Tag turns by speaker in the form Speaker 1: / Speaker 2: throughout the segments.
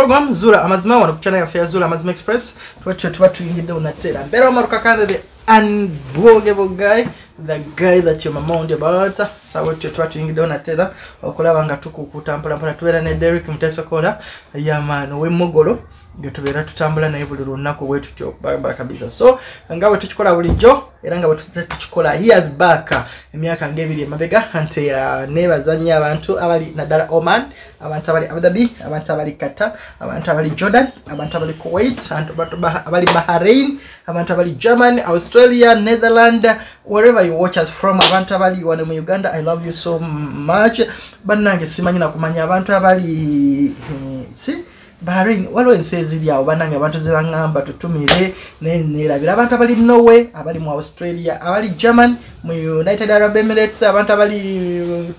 Speaker 1: program zula amazima wano ku channel yaffe ya zula amazima express. Twatyo tuba tuyingiddewo nateera mbeera wamaruka kanze the unbogable guy the guy that your mama ondi about sawa tyo tuba tuyingiddewo nateera okulaba nga tukukuta mpolampola tubeera ne derek mutesokola yamaani ow'emmogolo tubeera tutambula naye buli lunaku bwe tutyo bakabiza so nga bwe tukikola bulijjo era nga bwe tukikola years back emyaka ngaebiri emabega nti nnyo abantu abali naddala oman abantu abali abudabi abantu abali kata abantu abali jordan abantu abali kuwait abali bahrain abantu abali german australia netherland wherever you watch us from abantu abali wano mu uganda i love you so much. Bannange simanyi nakumanya abantu abali eh, si bahrain waliwo ensi eziri awo bannange abantu zebaŋŋamba tutumire naye neerabira abantu abali norway abali mu australia abali german mu united arab emirates abantu abali mm,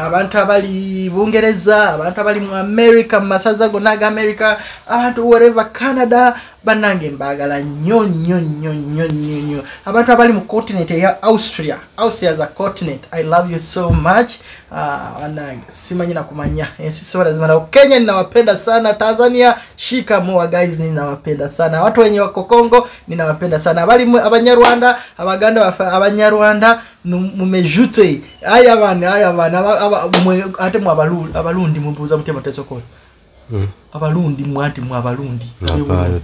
Speaker 1: abantu abali bungereza abantu abali mu america mu masaza gonna aga america abantu wherever canada bannange mbagala nnyo nnyo nnyo nnyo nnyo nnyo. Abantu abali mu continent eya austria austria as a continent. I love you so much. Ah, bannange simanyi nakumanya. Ensi sola zimana kenya ninawapenda sana. Tanzania shikamoa guys ninawapenda sana. Watu wenye wako kongo ninawapenda sana. Abali abanyarwanda abaganda abanyarwanda nu- mumejute. Aya bana aya bana. Aba- aba- mwe- ate mu abalu- abalundi mubuuza mutema tesokola abalundi mwati mu abalundi.
Speaker 2: Navaayo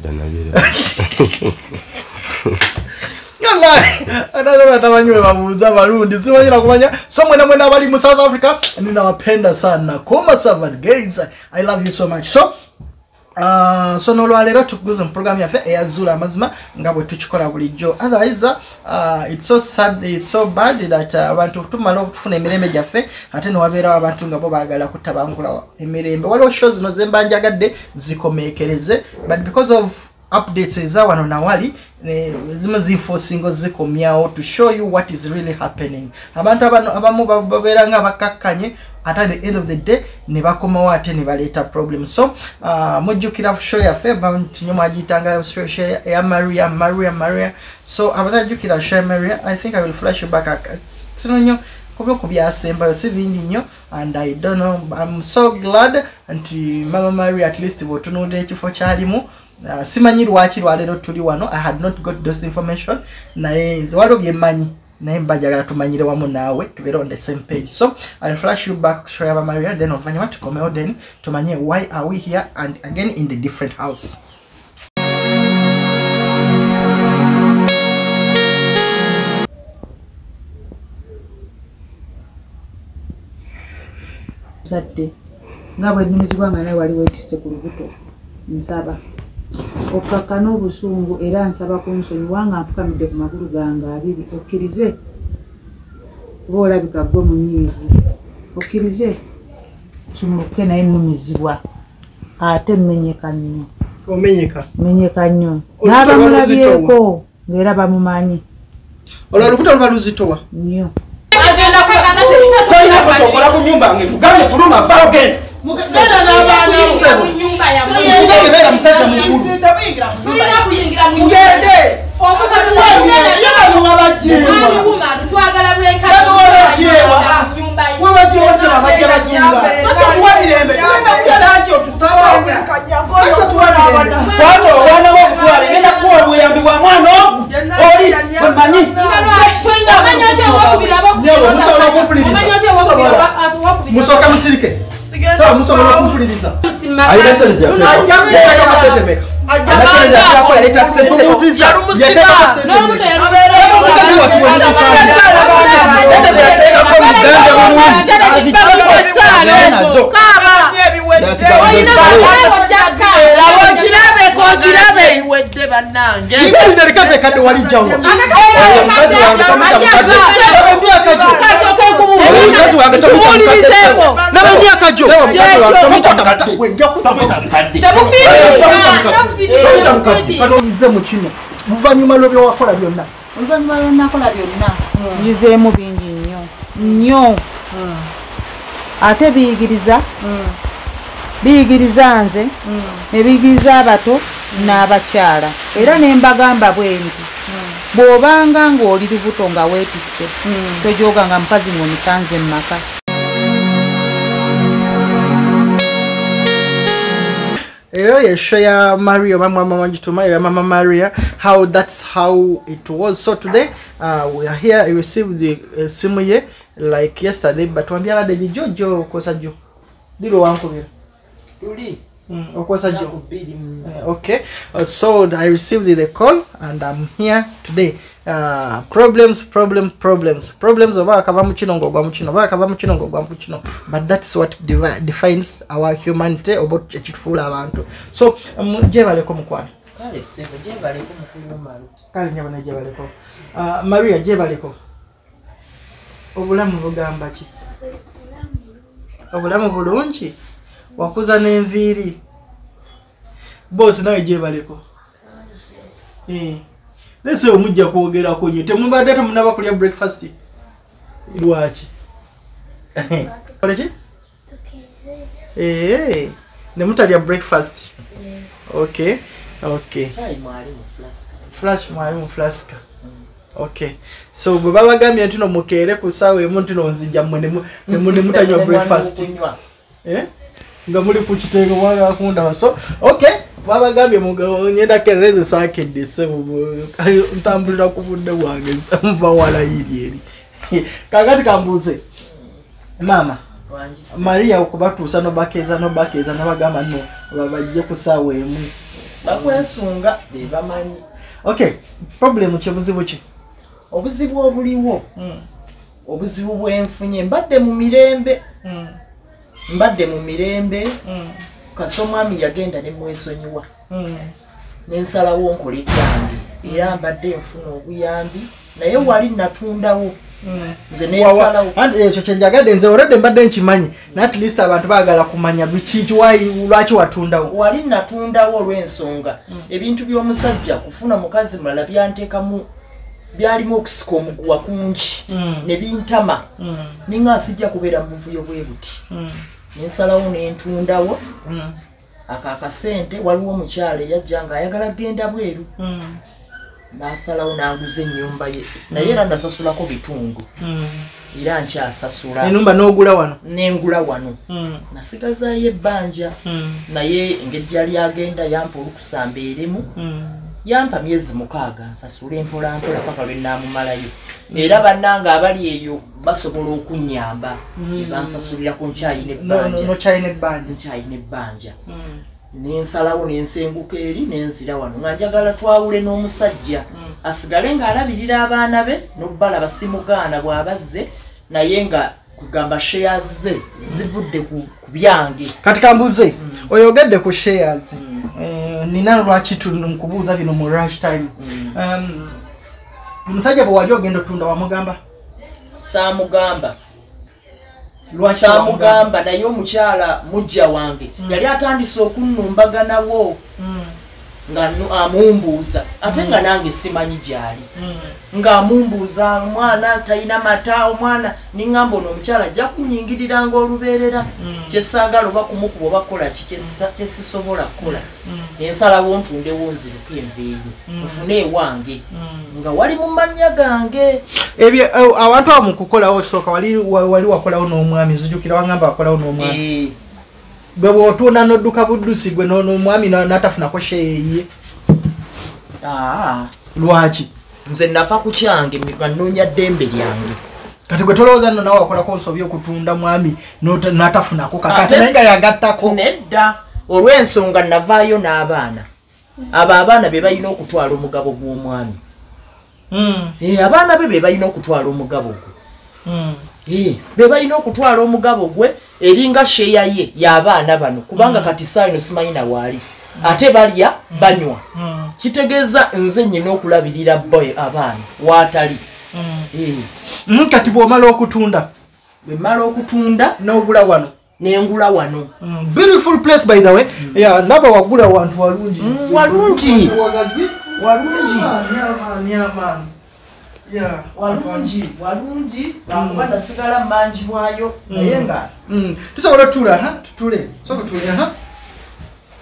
Speaker 2: dda nabire
Speaker 1: atamanyi we babuuza abalundi. Simanyira kumanya so mwena mwena abali mu south africa ninawapenda sana. Koma savat guys i love you so much. So Uh, so nolwaleero tukuguza mu program yaffe eyazuula amazima nga bwe tukikola bulijjo. Otherwise uh, it's so sad it's so bad that uh, abantu tumala okutufuna emirembe gyaffe ate newabeerawo abantu nga bo baagala kutabangula emirembe. Waliwo show zino zemba njagadde zikomeekereze but because of updates eza wano nawali ne- zimu zinforcingo zikomyawo to show you what is really happening. Abantu abamu ba- babeera nga bakakkanye ate at the end of the day ne bakomawo ate ne baleeta problem. So uh, mujjukira show yaffe tunye mwagiyitanga eya maria maria maria. So abatajjukira show ya maria i think i will flash you back. Kino nnyo kuba ku byasembayo si bingi nnyo and i don't know i'm so glad nti mama maria at least bwetunuulira ekifo kyalimu. Uh, simanyi lwaki lwaleero tuli wano i had not got those information naye nze waliwo byemmanyi naye mbajagala tumanyire wamu naawe tubeere on the same page. So ill flash you back show yaba maria then oluvanyuma tukomewo then tumanye why are we here and again in the different house.
Speaker 3: Zadde nga bwe nnumizibwa nga naye wali weetisse ku lubuto nsaba okkakkana obusungu era nsaba kunsonyiwa nga nfukamidde ku magulu gange abiri. Okkirize oba olabika gwe munyiivu okkirize kimuluke naye nnumizibwa ate mmenyeka nnyo.
Speaker 1: Omenyeka?
Speaker 3: Menyeka nnyo. N'abamulabyeko ng'era bamumanyi.
Speaker 1: Olwo olubuto luba luzitowa?
Speaker 3: Nnyo.
Speaker 2: Tolina kyokola ku nyumba nge kugambye fuluma ba ogenda
Speaker 1: mukaseera n'abaana okumpuliriza
Speaker 2: alina sente
Speaker 1: meka walijjawo
Speaker 2: omukazi wange
Speaker 1: gyo
Speaker 2: omukazi wange mukadde
Speaker 1: naba emyaka gyo nze mu kino luvannyuma lwebyewakola byonna
Speaker 3: oluvannyuma lwenakola byonna nyizeemu bingi nnyo nnyo ate biyigiriza biyigiriza nze ne biyigiriza abato n'abakyala era ne mbagamba bwe nti bw'obanga ng'oli lubuto nga weetisse tojoga nga mukazi ng'omusanze mu maka.
Speaker 1: Eyo yesho ya maria oba mama wangituma ya mama maria how that's how it was. So today uh, we are here i received the uh, simu ye like yesterday but wambia abadde gijojo okosa jo liro wankubira.
Speaker 2: Tuli
Speaker 1: mm, okosa jo
Speaker 2: mu-
Speaker 1: Uh, okay. Uh, so i received the call and i'm here today. Uh, problems problem problems. Problems oba akava mu kino ng'ogwa mu kino oba akava mu kino ng'ogwa mu kino but that's what defines our humanity oba ekitufuula abantu. So um, gyebaleko
Speaker 2: kale mukulu omalu
Speaker 1: kale nyabona gyebaleko uh, maria gyebaleko obulamu bugamba ki? Obulamu bulungi wakuza n'enviiri. Boosi nawe gyebaleko Eh. lese omujja kwogerako nyo temubadde temunaba kulya breakfast. Lwaki? Oleki ee nemutalya breakfast. Okay okay
Speaker 2: kyayi mwali mu flaska.
Speaker 1: Flash mwali mu flaska. Okay so bwe babagambye nti no mukeere ku saawa emu nti nonzija mmwe nemu- nemu- nemutanywa breakfast. Eh? Nga muli ku kitengo mwagala kundaba so okay babagambye ngenda kerereze saakedde sebo ntambulira ku budde bwange nva walayiri eri. Kakati kambuuze. Maama maria okubatuusa nobakeeza nobakeeza nobagamba no babajje ku saawa emu.
Speaker 2: Bakwesunga be bamanyi.
Speaker 1: Okay problem kyebuzibu ki?
Speaker 2: Obuzibu obuliwo. Obuzibu bwenfunye mbadde mu mirembe mbadde mu mirembe kasita omwami yagenda nemwesonyiwa nensalawo nkola ebyange era mbadde nfuna obuyambi naye wali natundawo. Nze nensalawo
Speaker 1: anti ekyo kyenjagadde nze olredde mbadde nkimanyi na at least abantu baagala kumanya lwaki watundawo.
Speaker 2: Wali natundawo olw'ensonga. Ebintu by'omusajja kufuna mukazi mulala byanteekamu byalimu okusika omuguwa kungi.
Speaker 1: Mm.
Speaker 2: ne bintama. Ninga sijja kubeera mu buvuyo bwe buti nensalawo nentundawo. Ako akasente waliwo omukyala eyajja ng'ayagala genda bweru. N'asalawo n'aguza ennyumba ye. Naye era nasasulako bitundu. Era nkyasasula.
Speaker 1: Enumba n'ogula wano?
Speaker 2: Nengula wano. Nasigazaayo ebbanja. Naye engeri gyali agenda yampa olukusa mbeeremu yampa myezi mukaaga nsasule mpolampola paka lwe naamumalayo era bannanga abali eyo basobola okunyamba ebansasulira ku nkyayina ebbanja. nensalawo nensenguka eri nenzira wano. Nga njagala twawule n'omusajja asigale ng'alabirira abaana be nobbala basimugaana bw'abazze naye nga kugamba shares ze zivudde ku ku byange.
Speaker 1: Kati kambuze oyogedde ku shares? Eh, nina lwaki nkubuuza bino mu rush time? Um, omusajja bwe wali ogenda otunda wamugamba?
Speaker 2: Saamugamba.
Speaker 1: Lwaki wamugamba?
Speaker 2: saamugamba naye omukyala mujja wange yali atandise okunnumbaganawo
Speaker 1: Mm,
Speaker 2: nga nu- amumbuuza. Ate nga nange simanyi gyali.
Speaker 1: Mm,
Speaker 2: ng'amumbuuza omwana talina mata omwana niŋŋamba ono omukyala ajja kunyingiriranga olubeerera kyesaagala oba kumukuba oba kukola ki kyesa- kyesisobola kukola. Nensalawo ntundewo nziruka enveeyo. Nfune ewange. Nga wali mu mannya gange.
Speaker 1: Ebyo eh, abantu abo mukukolawo okisooka wali wa- wali wakolawo n'omwami nzijukira wagamba wakolawo n'omwami Bwe bwotunda nodduka buddusi gwe no- n'omwami na- natafunako sheeye
Speaker 2: aa,
Speaker 1: lwaki?
Speaker 2: Nze nafa ku kyange nga nnoonya ddembe lyange.
Speaker 1: Kati gwe tolowooza nno nawe wakolako nsobi okutunda mwami n'atafunako kakati
Speaker 2: Ate-
Speaker 1: naye nga yagattako.
Speaker 2: nedda. Olw'ensonga navaayo n'abaana. Abo abaana be balina okutwala omugabo gw'omwami.
Speaker 1: Mm,
Speaker 2: Eh, abaana be be balina okutwala omugabo gwe
Speaker 1: mm,
Speaker 2: Eh, be balina okutwala omugabo gwe eringa sheya ye y'abaana bano kubanga kati saayino simanyi waali ate balya banywa.
Speaker 1: Mm,
Speaker 2: kitegeeza nze nyina okulabirira boy abaana waatali
Speaker 1: mm. Mm, kati bw'omala okutunda
Speaker 2: bwe mmala okutunda
Speaker 1: n'ogula wano.
Speaker 2: nengula wano.
Speaker 1: Mm, beautiful place by the way. Ndaba wagula wantu walungi.
Speaker 2: Mm, walungi. walungi walungi walungi. lwakuba nasigala mmanjibwayo naye nga.
Speaker 1: Mm, tusobola otuula ha tutule soka tule ha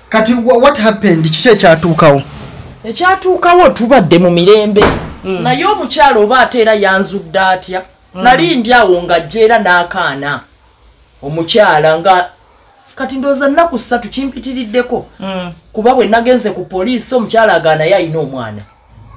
Speaker 1: kati wha- what happened? Kiki ekyatuukawo?
Speaker 2: Ekyatuukawo tubadde mu mirembe. Naye omukyala oba ate era yanzudde atya? Nali ndi awo ng'ajja era n'akaana. Omukyala nga kati ndowooza nnaku ssatu kimpitiriddeko?
Speaker 1: Mm.
Speaker 2: kuba bwe nagenze ku poliisi omukyala aga naye alina omwana.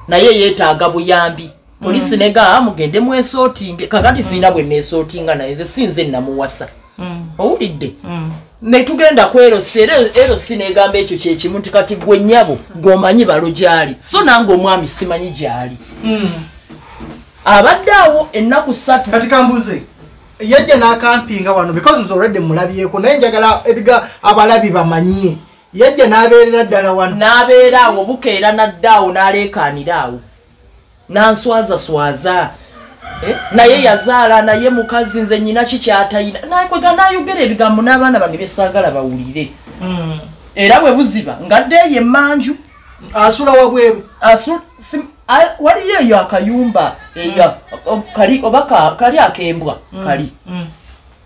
Speaker 2: Naye yeetaaga buyambi poliisi nega mugende mwesootinge. Kakati siina bwe neesootinga naye nze sinze namuwasa
Speaker 1: Mm.
Speaker 2: owulidde?
Speaker 1: Mm.
Speaker 2: netugenda ku erosi era erosi negamba ekyo kyekimu nti kati gwe nnyabo gwomanyi balo gyali. So nange omwami simanyi gyali.
Speaker 1: Mm.
Speaker 2: abadde awo ennaku ssatu
Speaker 1: kati kambuze yajja n'akampinga wano because nze already mulabyeko naye njagala ebiga abalabi bamanye. Yajja n'abeerera ddala wano.
Speaker 2: N'abeera awo bukeera naddaawo n'aleekaanira awo nanswazaswaza. Eh, naye yazaala naye mukazi nze nyina kikyatayina nakwega nayogera ebigambo n'abaana bange byesaagala bawulire.
Speaker 1: Mm.
Speaker 2: era bwe buziba ngaddeeyo emmanju
Speaker 1: asula wabweru
Speaker 2: waliyo eyo akayumba o- kali oba ka- kali akembwa kali.
Speaker 1: Mm.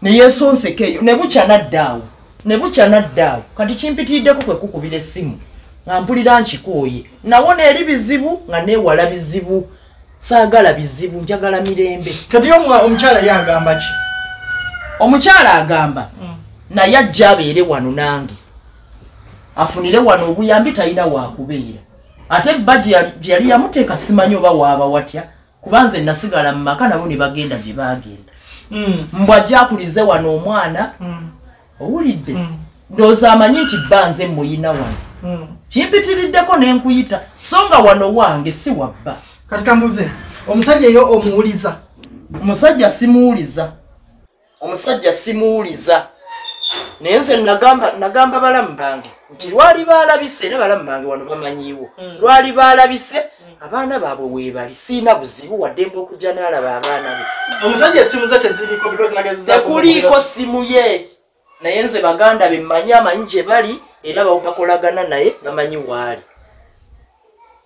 Speaker 2: neyesonseka eyo nebukya naddaawo nebukya naddaawo kati kimpitiriddeko kwe kukubira essimu nga mpulira nkikooye nawona eri bizibu nga neewala bizibu. Saagala bizibu njagala mirembe.
Speaker 1: Kati omukyala ye agamba ki?
Speaker 2: Omukyala agamba naye ajja abeere wano nange. Afunire wano obuyambi talina wakubeera ate bba gye yali- yamuteeka simanyi oba waaba watya kuba nze nasigala mu maka nabo ne bagenda gye bagenda
Speaker 1: Mm.
Speaker 2: mbw ajja akulize wano omwana
Speaker 1: Mm.
Speaker 2: owulidde?
Speaker 1: Mm.
Speaker 2: ndowooza amanyi nti bba nze muyina wano.
Speaker 1: Mm.
Speaker 2: Kimpitiriddeko ne nkuyita so nga wano wange si wabba.
Speaker 1: Kati kambuze omusajja eyo omuwuliza?
Speaker 2: Omusajja simuwuliza. Omusajja simuwuliza. Naye nze nagamba nagamba balamu bange nti lwali balabise era balamu bange wano bamanyiiwo. Lwali balabise abaana baabwe weebali siina buzibu waddembe okujja n'alaba abaana be.
Speaker 1: Omusajja essimu ze teziriko
Speaker 2: tekuliiko simu ye. Naye nze baganda be mmanyi amanyi gye bali era ba- bakolagana naye bamanyi waali.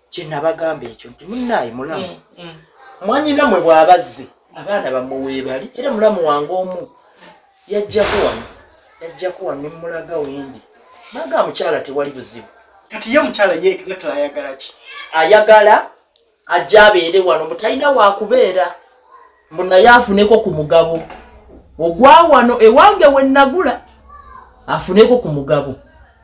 Speaker 2: Kyenabagamba ekyo nti munaayi mulamu.
Speaker 1: Mm.
Speaker 2: mwanyinamwe bw'abazze abaana bammwe weebali era mulamu wange omu yajjako wano yajjako wano nemulaga wendi naga mukyala tewali buzibu.
Speaker 1: Kati ye omukyala ye exactly ayagala ki?
Speaker 2: Ayagala ajja abeere wano mutalina wakubeera mbu naye afuneko ku mugabo. Ogwa wano ewange we nagula afuneko ku mugabo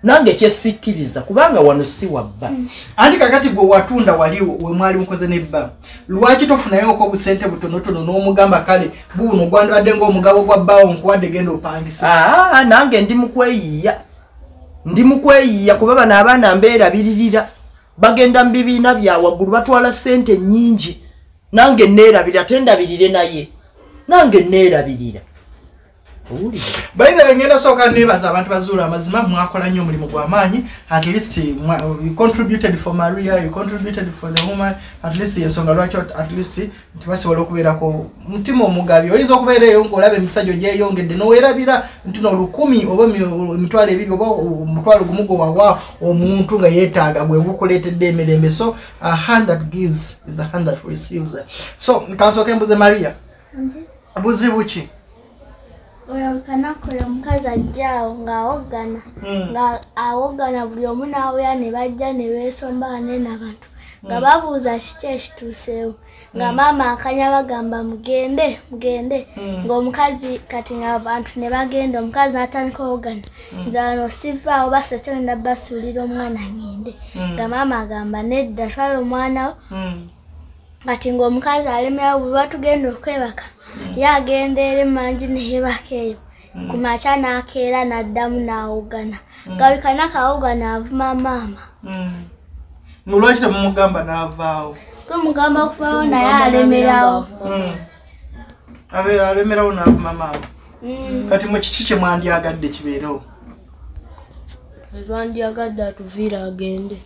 Speaker 2: nange kyesikkiriza kubanga wano si wabba.
Speaker 1: Anti kakati gwe watunda wali we mwali mukoze nebba lwaki tofunayoko obusente butonotono n'omugamba kale buuno gwandibadde ngaomugabo gwa bbaawo nkuwadde genda opangisa
Speaker 2: aa nange ndi mukweyiya ndi mukweyiya kuba bano abaana mbeerabiririra bagenda mu bibiina bya waggulu batwala sente nnyingi. Nange neerabira ate ndabirire naye. Nange neerabirira owulire
Speaker 1: bayize ngenda sooka nebaza abantu bazuula amazima mwakola nnyo omulimu gw'amaanyi at least contributed for maria you contributed for the woman at least yensonga lwaki at least nti basobola okubeerako mutima omugabi. Oyinza okubeera eyo ngaolaba emisajja gyeyongedde noweerabira nti no lukumi oba emi- emitwalo ebiri oba omutwalo gumu gwe wawa omuntu nga yeetaaga gwe gukuleetedde emirembe. So a hand that gives is the hand that receives. So kansooka embuze maria. Buzibu ki
Speaker 4: oyo kanakola omukazi ajjaawo ng'awogana
Speaker 1: Mm.
Speaker 4: nga awogana buli omu n'awoya ne bajja ne beesomba wane n'abantu nga babuuza kiki ekituuseewo nga maama akanya bagamba mugende mugende. Ng'omukazi kati nga abantu ne bagenda omukazi n'atandika owogana nze wano sivaawo basa kyogenda basuulira omwana ngende. Nga maama agamba nedda twala omwana wo. Kati ng'omukazi alemerawo bwe batugenda okwebaka. Ye agenda eri emanju neyebaka eyo. Ku makya n'akeera n'addamu n'awogana. Gabika nakawogana avuma maama.
Speaker 1: Mulwaki temumugamba n'avaawo?
Speaker 4: Tumugamba okuvaawo naye alemerawo.
Speaker 1: abeera alemerawo n'avuma maama. Kati mwe kiki kye mwandyagadde kibeerewo
Speaker 5: twandyagadde atuviire agende.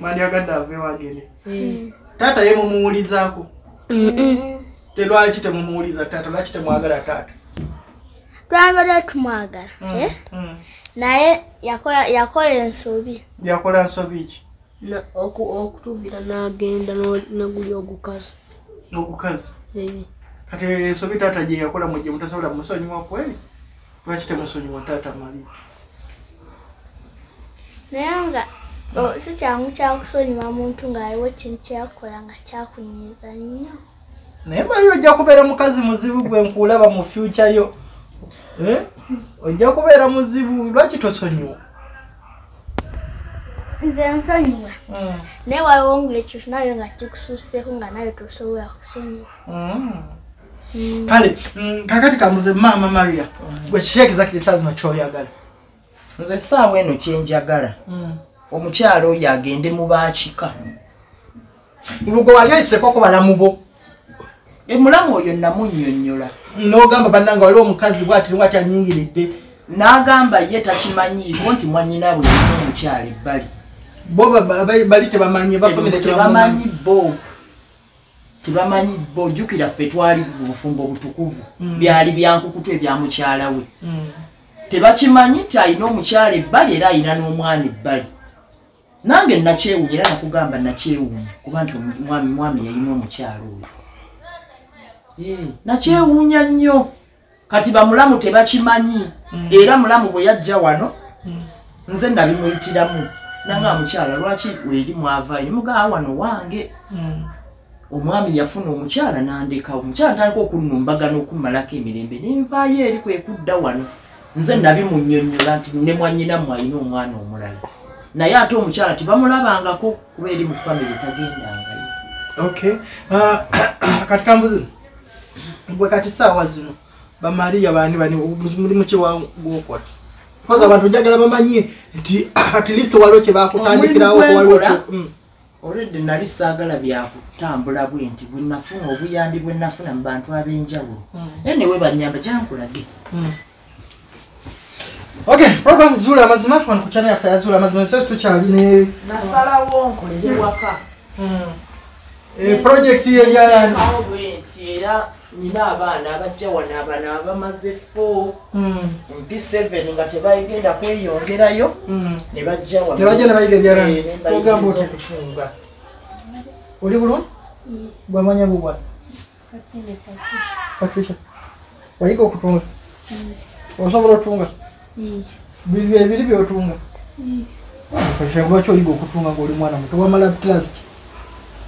Speaker 1: Mwandyagadde aveewo agende
Speaker 5: Eh,
Speaker 1: taata ye mumuwulizaako telwaki temumuwuliza taata? Lwaki temwagala taata?
Speaker 4: Twabadde tumwagala eh?
Speaker 1: Mm.
Speaker 4: naye yakola yakola ensobi.
Speaker 1: Yakola nsobi ki?
Speaker 5: Na- oku- okutuviira n'agenda neguli ogukazi.
Speaker 1: Ogukazi?
Speaker 5: Eh,
Speaker 1: kati ensobi taata gye yakola mwe gye mutasobola musonyiwa kweri lwaki temusonyiwa taata maria
Speaker 4: naye nga si kyangu kyakusonyiwa muntu ng'aliwo kintu kyeyakola nga kyakunyiiza nnyo
Speaker 1: naye maria ojja kubeera mukazi muzibu gwe nkuulaba mu fyuca yo. Eh? ojja kubeera muzibu lwaki tosonyiwa?
Speaker 4: Nze nsonyiwa. Naye waliwo ngaekyo nayo nga kikusuuseeko nga nayo tosobola kusonyiwa.
Speaker 1: Mm. kale mm, kakati kambuze maama maria gwe kiki exactly saa zino kyoyagala.
Speaker 2: Nze essaawa eno kyenjagala omukyala oyo agende mu baakika
Speaker 1: gwe wali oyiseko okubala mu bo
Speaker 2: emulamu oyo namunnyonnyola.
Speaker 1: N'ogamba bannanga waliwo omukazi bwati bwati anyingiridde.
Speaker 2: N'agamba ye takimanyiiko nti mwanyina bwe omukyala ebbali.
Speaker 1: Bo ba- ba- bali tebamanyi
Speaker 2: tebamanyi. bo. Tebamanyi bo. Jjukira ffe twali mu bufumbo butukuvu byali byankukutu ebya mukyala we. Tebakimanyi nti alina omukyala ebbali era alina n'omwana ebbali nange nakyewunya era nakugamba nakyewunya kuba nti omwami mwami yalina omukyala oyo. Eh, nakyewuunya nnyo. Kati bamulamu tebakimanyi. Era mulamu bwe yajja wano nze nabimuyitiramu nanga mukyala lwaki weri mwavayo nimugaa wano wange. Omwami yafuna omukyala nandeka omukyala ntandika okunumbaga n'okumalako emirembe nenvaayo eri kwekudda wano. Nze nabimunnyonnyola nti ne mwanyinamu alina omwana omulala naye ate omukyala tebamulabangako kuba eri mu famire tagendangayo
Speaker 1: okay. Ah, kati kambuze gwe kati saawa zino bamariya bani bani mulimu kiwagwokola koza abantu njagala bamanye nti at least waliwo kyebakutandikirawo waliwo
Speaker 2: olwedde nali saagala byakutambula bwe nti bwe nafuna obuyambi bwe nafuna mu bantu ab'enjawulo. Naye newe banyamba jankulage
Speaker 1: okay program zuula amazima wano ku channel yaffe yazuula amazima so tukyali ne
Speaker 2: nasalawo nkolere waka
Speaker 1: eh, project yebyalani
Speaker 2: Awo bwe nti era nyina abaana abajja wano abana abamaze fo mpi 7 nga tebayigenda kweyongerayo ne bajja wano.
Speaker 1: Ne bajja ne bayiga ebyalani. Ogamba otya?
Speaker 2: okutunga
Speaker 1: oli bulungi bwamanya bubwa
Speaker 5: kasinde paki
Speaker 1: patricia wayiga okutunga osobola otunga biri ebiri byotunga. Patricia lwaki oyiga okutunga ngaoli mwana muto. Wamala class ki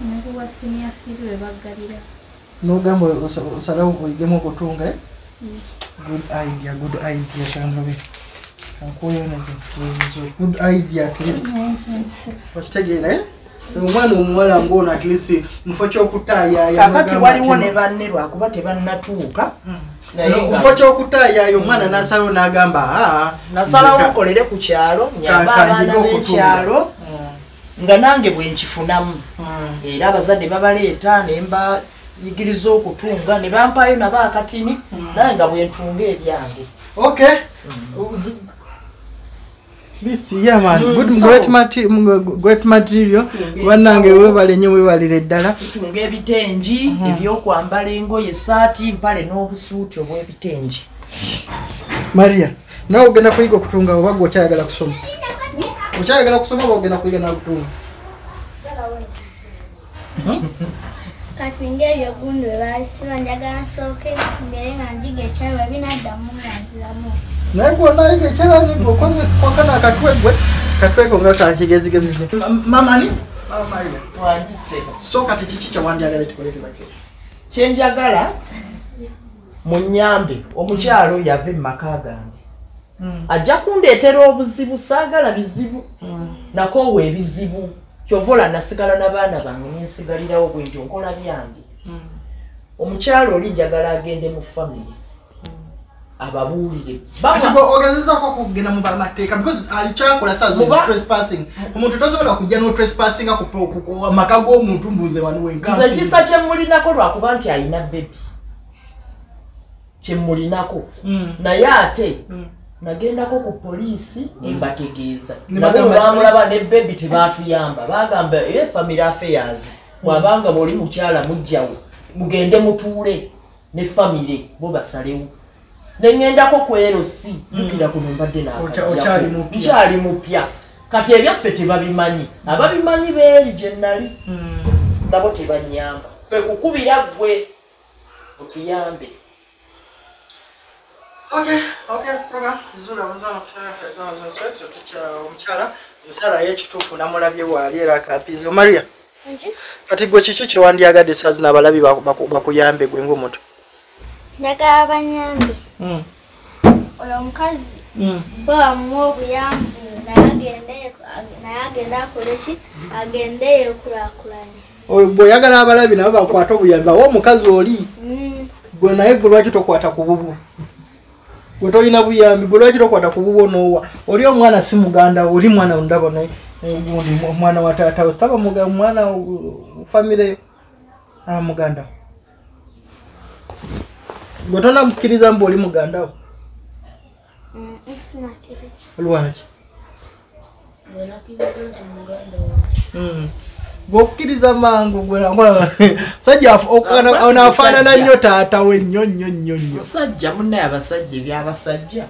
Speaker 5: nakuwa senior field we baggalira
Speaker 1: nogamba osa- osalawo oyigemu okutunga eh? good idea good idea kankuweyoneze good idea at least. Okitegeera eh? omwana omuwala ngono at least mufo kyokutaayaaya
Speaker 2: kakati waliwo ne banne lwakuba tebannatuuka
Speaker 1: mufo kyokutaayaaya omwana nasalawo nagamba "Ah,
Speaker 2: nasalawo nkolere ku kyalo nyamba abaana
Speaker 1: kanjige okutunga."
Speaker 2: b'ekyalo nga nange bwe nkifunamu.
Speaker 1: Mm.
Speaker 2: era abazadde babaleeta ne mbayigiriza okutunga ne bampaayo nabo akatini naye nga bwe ntunga ebyange.
Speaker 1: Okay yeah man
Speaker 2: Mm,
Speaker 1: good great mati- m- great material bannange webale nnyo webalire ddala.
Speaker 2: Tutunga ebitengi ebyokwambala engoye esaati mpale n'obusuuti obw'ebitengi
Speaker 1: maria nawe ogenda kuyiga okutunga oba gwe okyayagala kusoma? Okyayagala kusoma oba ogenda kuyiga nakutunga
Speaker 4: kati ngaebyo gundi we babisiba njagala nsooke ngere nga njiga ekyalo babinaddamu nga nziramu.
Speaker 1: Naye gwonayiga ekyalani kwakana akatwe gwe katweko nga kakigezigezi mamani mama maria
Speaker 2: wangise
Speaker 1: so kati kiki kyewandyagala kikolekezako
Speaker 2: kyenjagala mu nyambe omukyalo oyo ava emmaka gange. Ajja kundeetera obuzibu saagala bizibu nakoowa ebizibu kyova ola nasigala n'abaana bange nensigalirawo bwe nti nkola byange. Omukyalo oli njagala agende mu ababuulire.
Speaker 1: Ati
Speaker 2: Baba-
Speaker 1: gwe ogezezako okugenda mu bamateeka because alikyakola saa zino
Speaker 2: Muba-
Speaker 1: trespassing. Omuntu tosobola kujja n'otrespassing ku maka g'omuntu mbuze wano
Speaker 2: nze
Speaker 1: wenka
Speaker 2: kisa kyemulinako lwakuba nti alina bebi kyemulinako naye ate nagendako ku poliisi nembategeeza
Speaker 1: Ne
Speaker 2: nabo
Speaker 1: bagamba
Speaker 2: bamulaba ne bebi tebatuyamba. Bagamba e family affairs mwabanga bwoli mukyala mujjawo mugende mutuule ne famire bo basalewo. Neŋŋendako ku LC jukira kuno mbadde nkyali mupya. kati ebyaffe tebabimanyi. Ababimanyi beeri gye nali nabo tebanyamba. Kwe kukubira ggwe otuyambe
Speaker 1: omukyala omukyala yekituufu namulabye bwali era akapizi maria.
Speaker 4: Nki
Speaker 1: kati gwe kiki kyewandyagadde saazi n'abalabi baku- baku- bakuyambe gwe ngaomuto
Speaker 4: njagala banyambe oyo omukazi?
Speaker 1: Mm.
Speaker 4: bwe bamuwa obuyambi naye agende naye agende akole ki? Agende yeekulakulanye.
Speaker 1: Oyo bw'oyagala abalabi nabo bakwata obuyambi awo omukazi oli?
Speaker 4: Mm.
Speaker 1: gwe naye gwe lwaki tokwata ku bubu gwe tolina buyambi gwe lwaki tokwata ku bubu onoowa oli omwana si muganda we oli mwana ndabo naye eh, gundi mu- mwana wa taatawe taba muga- mwana famire aba muganda we gwe tonamukkiriza mbu oli muganda we
Speaker 4: Mm,
Speaker 1: lwaki
Speaker 5: nze nakkiriza nti muganda wange
Speaker 1: Mm. bwokkiriza mangu gwe sajja onaafaanana nnyo nnyo nnyo nnyo nnyo.
Speaker 2: Musajja munnaye abasajja ebyabasajja.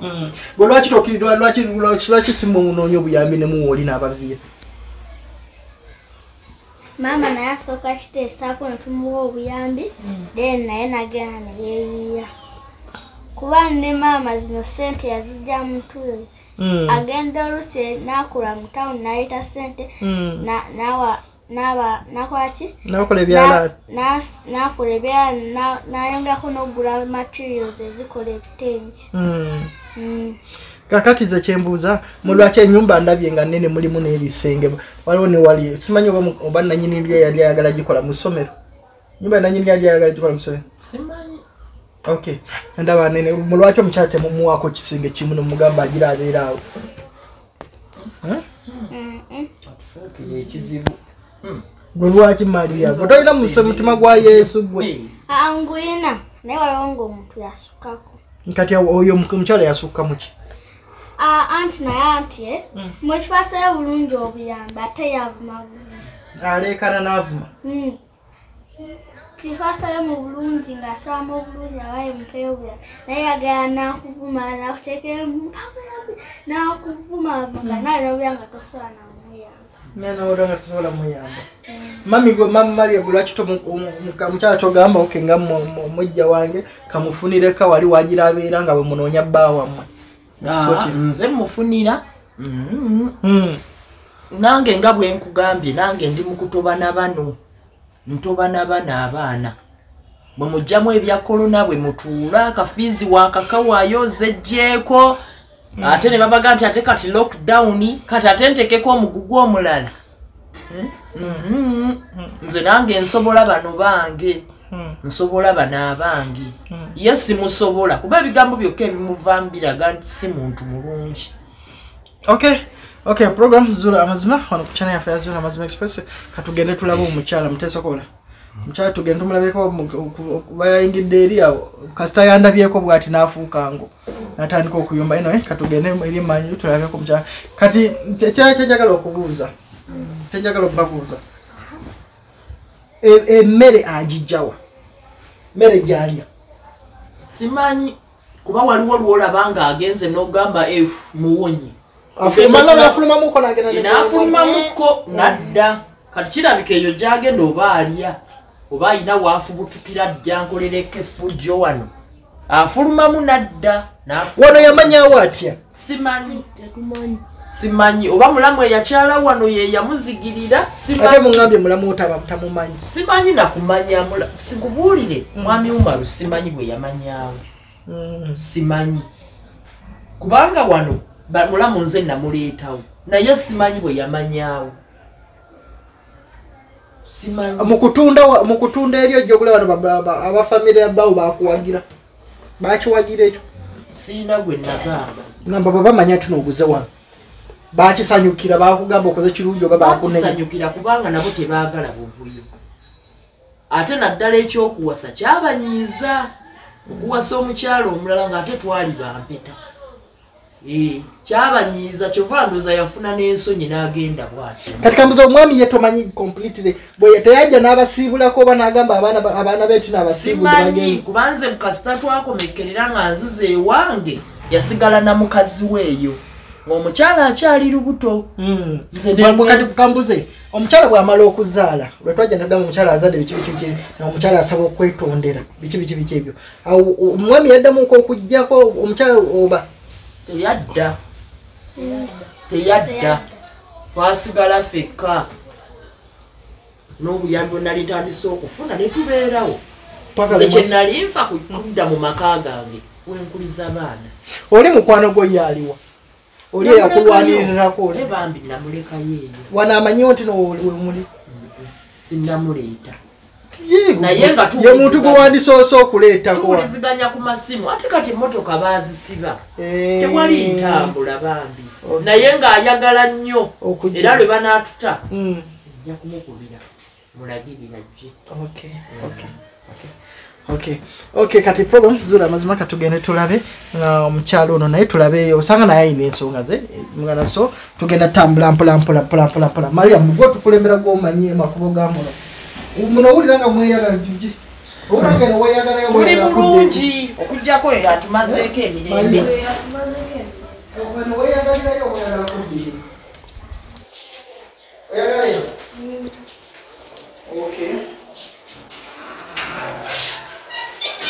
Speaker 1: Gwe lwaki tokkirirwa lwaki lwaki- lwaki simunoonya obuyambi ne muwooli n'abaviira
Speaker 4: maama naye asooka kiteesaako ne tumuwa obuyambi then naye nagenda ne yeeyiya kuba ne maama zino sente yazijja mutuuzi
Speaker 1: Mm.
Speaker 4: agenda olusi n'akula mu tawuni n'ayita sente
Speaker 1: Mm.
Speaker 4: na- n'awa- n'aba- n'akola ki?
Speaker 1: Nabakola ebyalaani
Speaker 4: Na- na- n'akola ebyalaani na- n'ayongerako n'okugula materials ezikola ebitengi
Speaker 1: Mm.
Speaker 4: Mm.
Speaker 1: kakati ze kyembuuza mulwaki ennyumba ndabye nga nnene mulimu n'ebisenge. Waliwo ne wali simanyi oba nanyini lye yali ayagala gikola mu ssomero? Nyumba nanyini yali ayagala gikola mu ssomero?
Speaker 2: Simanyi.
Speaker 1: Okay ndaba nene mulwaki omukyala temumuwaako kisenge kimu nemugamba agira abeera awo.
Speaker 2: Fuukire ekizibu
Speaker 1: gwe lwaki mariya gwe tolina muse mutima gwa yesu gwe?
Speaker 4: Angwina naye waliwo ngaomuntu yasukkako
Speaker 1: kati oyo omu- omukyala yasukka muki
Speaker 4: anti naye anti eh, mwekifaseyo bulungi obuyambi ate yavuma buvuma
Speaker 1: aleekana n'avuma.
Speaker 4: Mm. kifasayo mu bulungi ng'asalamu obulungi abaye mupeyo obuyambi naye yagala nakuvuma nakuteekera mpabulabi nakuvuma nga naye nobya nga tosobola namuyamba
Speaker 1: nanaola nga tosobola muyamba. Mami gwe mama maria gwe lwaki tomu- omu- omu- omukyala togamba oke nga mu- mu- mujja wange kamufunireka wali wagira abeera nga bwe munoonya bba wammwe. So
Speaker 2: Ah,
Speaker 1: ki-
Speaker 2: nze mufunira Mm.
Speaker 1: Mm.
Speaker 2: nange nga bwe nkugambye nange ndi mukutobana bano ntobana bano abaana. Bwe mugjamu ebya kolona bwe mutuula akafiizi wakakawaayo zejjeeko ate ne babaga nti ate kati lockdown kati ate ntekeko omugugu omulala. Mhm. nze nange nsobola bano bange. Nsobola bano abange. Ye simusobola kuba ebigambo byokka ebimuvaamu biraga nti si muntu mulungi.
Speaker 1: Okay. Okay program zula amazima wano ku channel yaffe ya zula amazima express katugende tulabe omukyala muteesokola omukyala tugende tumulabeko bayingidde eri awo kasita yandabyeko bwati n'afuuka ngo. Natandika okuyumba. Ino katugende eri manyi tulabeko omukyala kati kyala kyenjagala okubuuza kyenjagala okubabuuza. E- emmere agijjawa mmere gyalya?
Speaker 2: Simanyi kuba waliwo lwolaba nga agenze n'ogamba efu muwonyi
Speaker 1: nafulumamuko
Speaker 2: nadda. Kati kirabika eyo gyagenda oba alya oba ayina waafubutukira jja nkolereko effujjo wano? Afulumamu nadda
Speaker 1: wano yamanyawo atya?
Speaker 2: Simanyi. Simanyi. Oba mulamu eyakyala wano ye yamuzigirira
Speaker 1: ate muŋambye mulamu otaba tamumanyi.
Speaker 2: Simanyi nakumanya sikubuulire. Mwami umaru simanyi bwe yamanyawo
Speaker 1: Mm.
Speaker 2: simanyi. Kubanga wano ba- mulamu nze namuleetawo. Naye simanyi bwe yamanyawo
Speaker 1: mukutunda mukutunda eri ojjogule wano ba- ba- ba- abafamire yabawo bakuwagira bakiwagira ekyo.
Speaker 2: Siina gwe nagamba
Speaker 1: ngamba bwe bamanya tunoguze wano. Bakisanyukira bakugamba okoze kirungi oba bakunenya
Speaker 2: bakisanyukira kubanga nabo tebaagala buvuyo. Ate naddala ekyokuwasa kyabanyiiza. Okuwasa omukyalo omulala ng'ate twali bampeta kyabanyiiza kyova ndooza yafuna n'ensonyi n'agenda bw'atyo.
Speaker 1: Kati kambuza omwami ye tomanyi completely bwe teyajja n'abasiibulako oba n'agamba abaana ba- abaana betu bagenzi
Speaker 2: kubanze mukasita twakomekerera nga nziza ewange yasigala na mukazi weeyo. Ng'omukyala akyali lubuto
Speaker 1: Mm. Kati kambuze omukyala bw'amala okuzaala lwetwajja nagamba omukyala azadde biki biki biki omukyala asaba okwetondera biki biki biki ebyo. Awo omwami yaddamuko okugjako omukyala oba
Speaker 2: teyadda. Teyadda. Twasigala fekka n'obuyambi bwe nali ntandise okufuna ne tubeerawo. Nze kye
Speaker 1: omwasi-
Speaker 2: nali nfa kudda mu maka gange wenkuliza baana.
Speaker 1: Oli mukwano gwo yaliwa. Oli eyakulwanirirako
Speaker 2: bambi namulekayo eyo.
Speaker 1: Wanaamanyiwo nti nowemuli
Speaker 2: sinnamuleeta Naye nga
Speaker 1: ye
Speaker 2: tuwuliziganya.
Speaker 1: muntu gwe wandisoose okuleetako
Speaker 2: tuwuliziganya ku masimu. Ate kati emmotoka baazisiba.
Speaker 1: Eh.
Speaker 2: tewali ntambula bambi. Naye ng'ayagala nnyo. Era lwe banaatuta
Speaker 1: Mm.
Speaker 2: nja kumukubira. Mulagirira gye
Speaker 1: Okay, okay, okay. Okay. okay kati problem zula mazima katugende tulabe omukyalo ono naye tulabe osanga naye ayina ensonga ze ezimugana so tugenda tambula mpola mpola mpola mpola mpola maria mugwe tukulembera gwomanyi makubo ga muno muno owulira nga mweyagala jugi owulira nga neweyagalayo
Speaker 2: muli bulungi okugjako eyo atumazeeko emirembe
Speaker 1: weyagalirayo oyagala kuddiri oyagalayo okay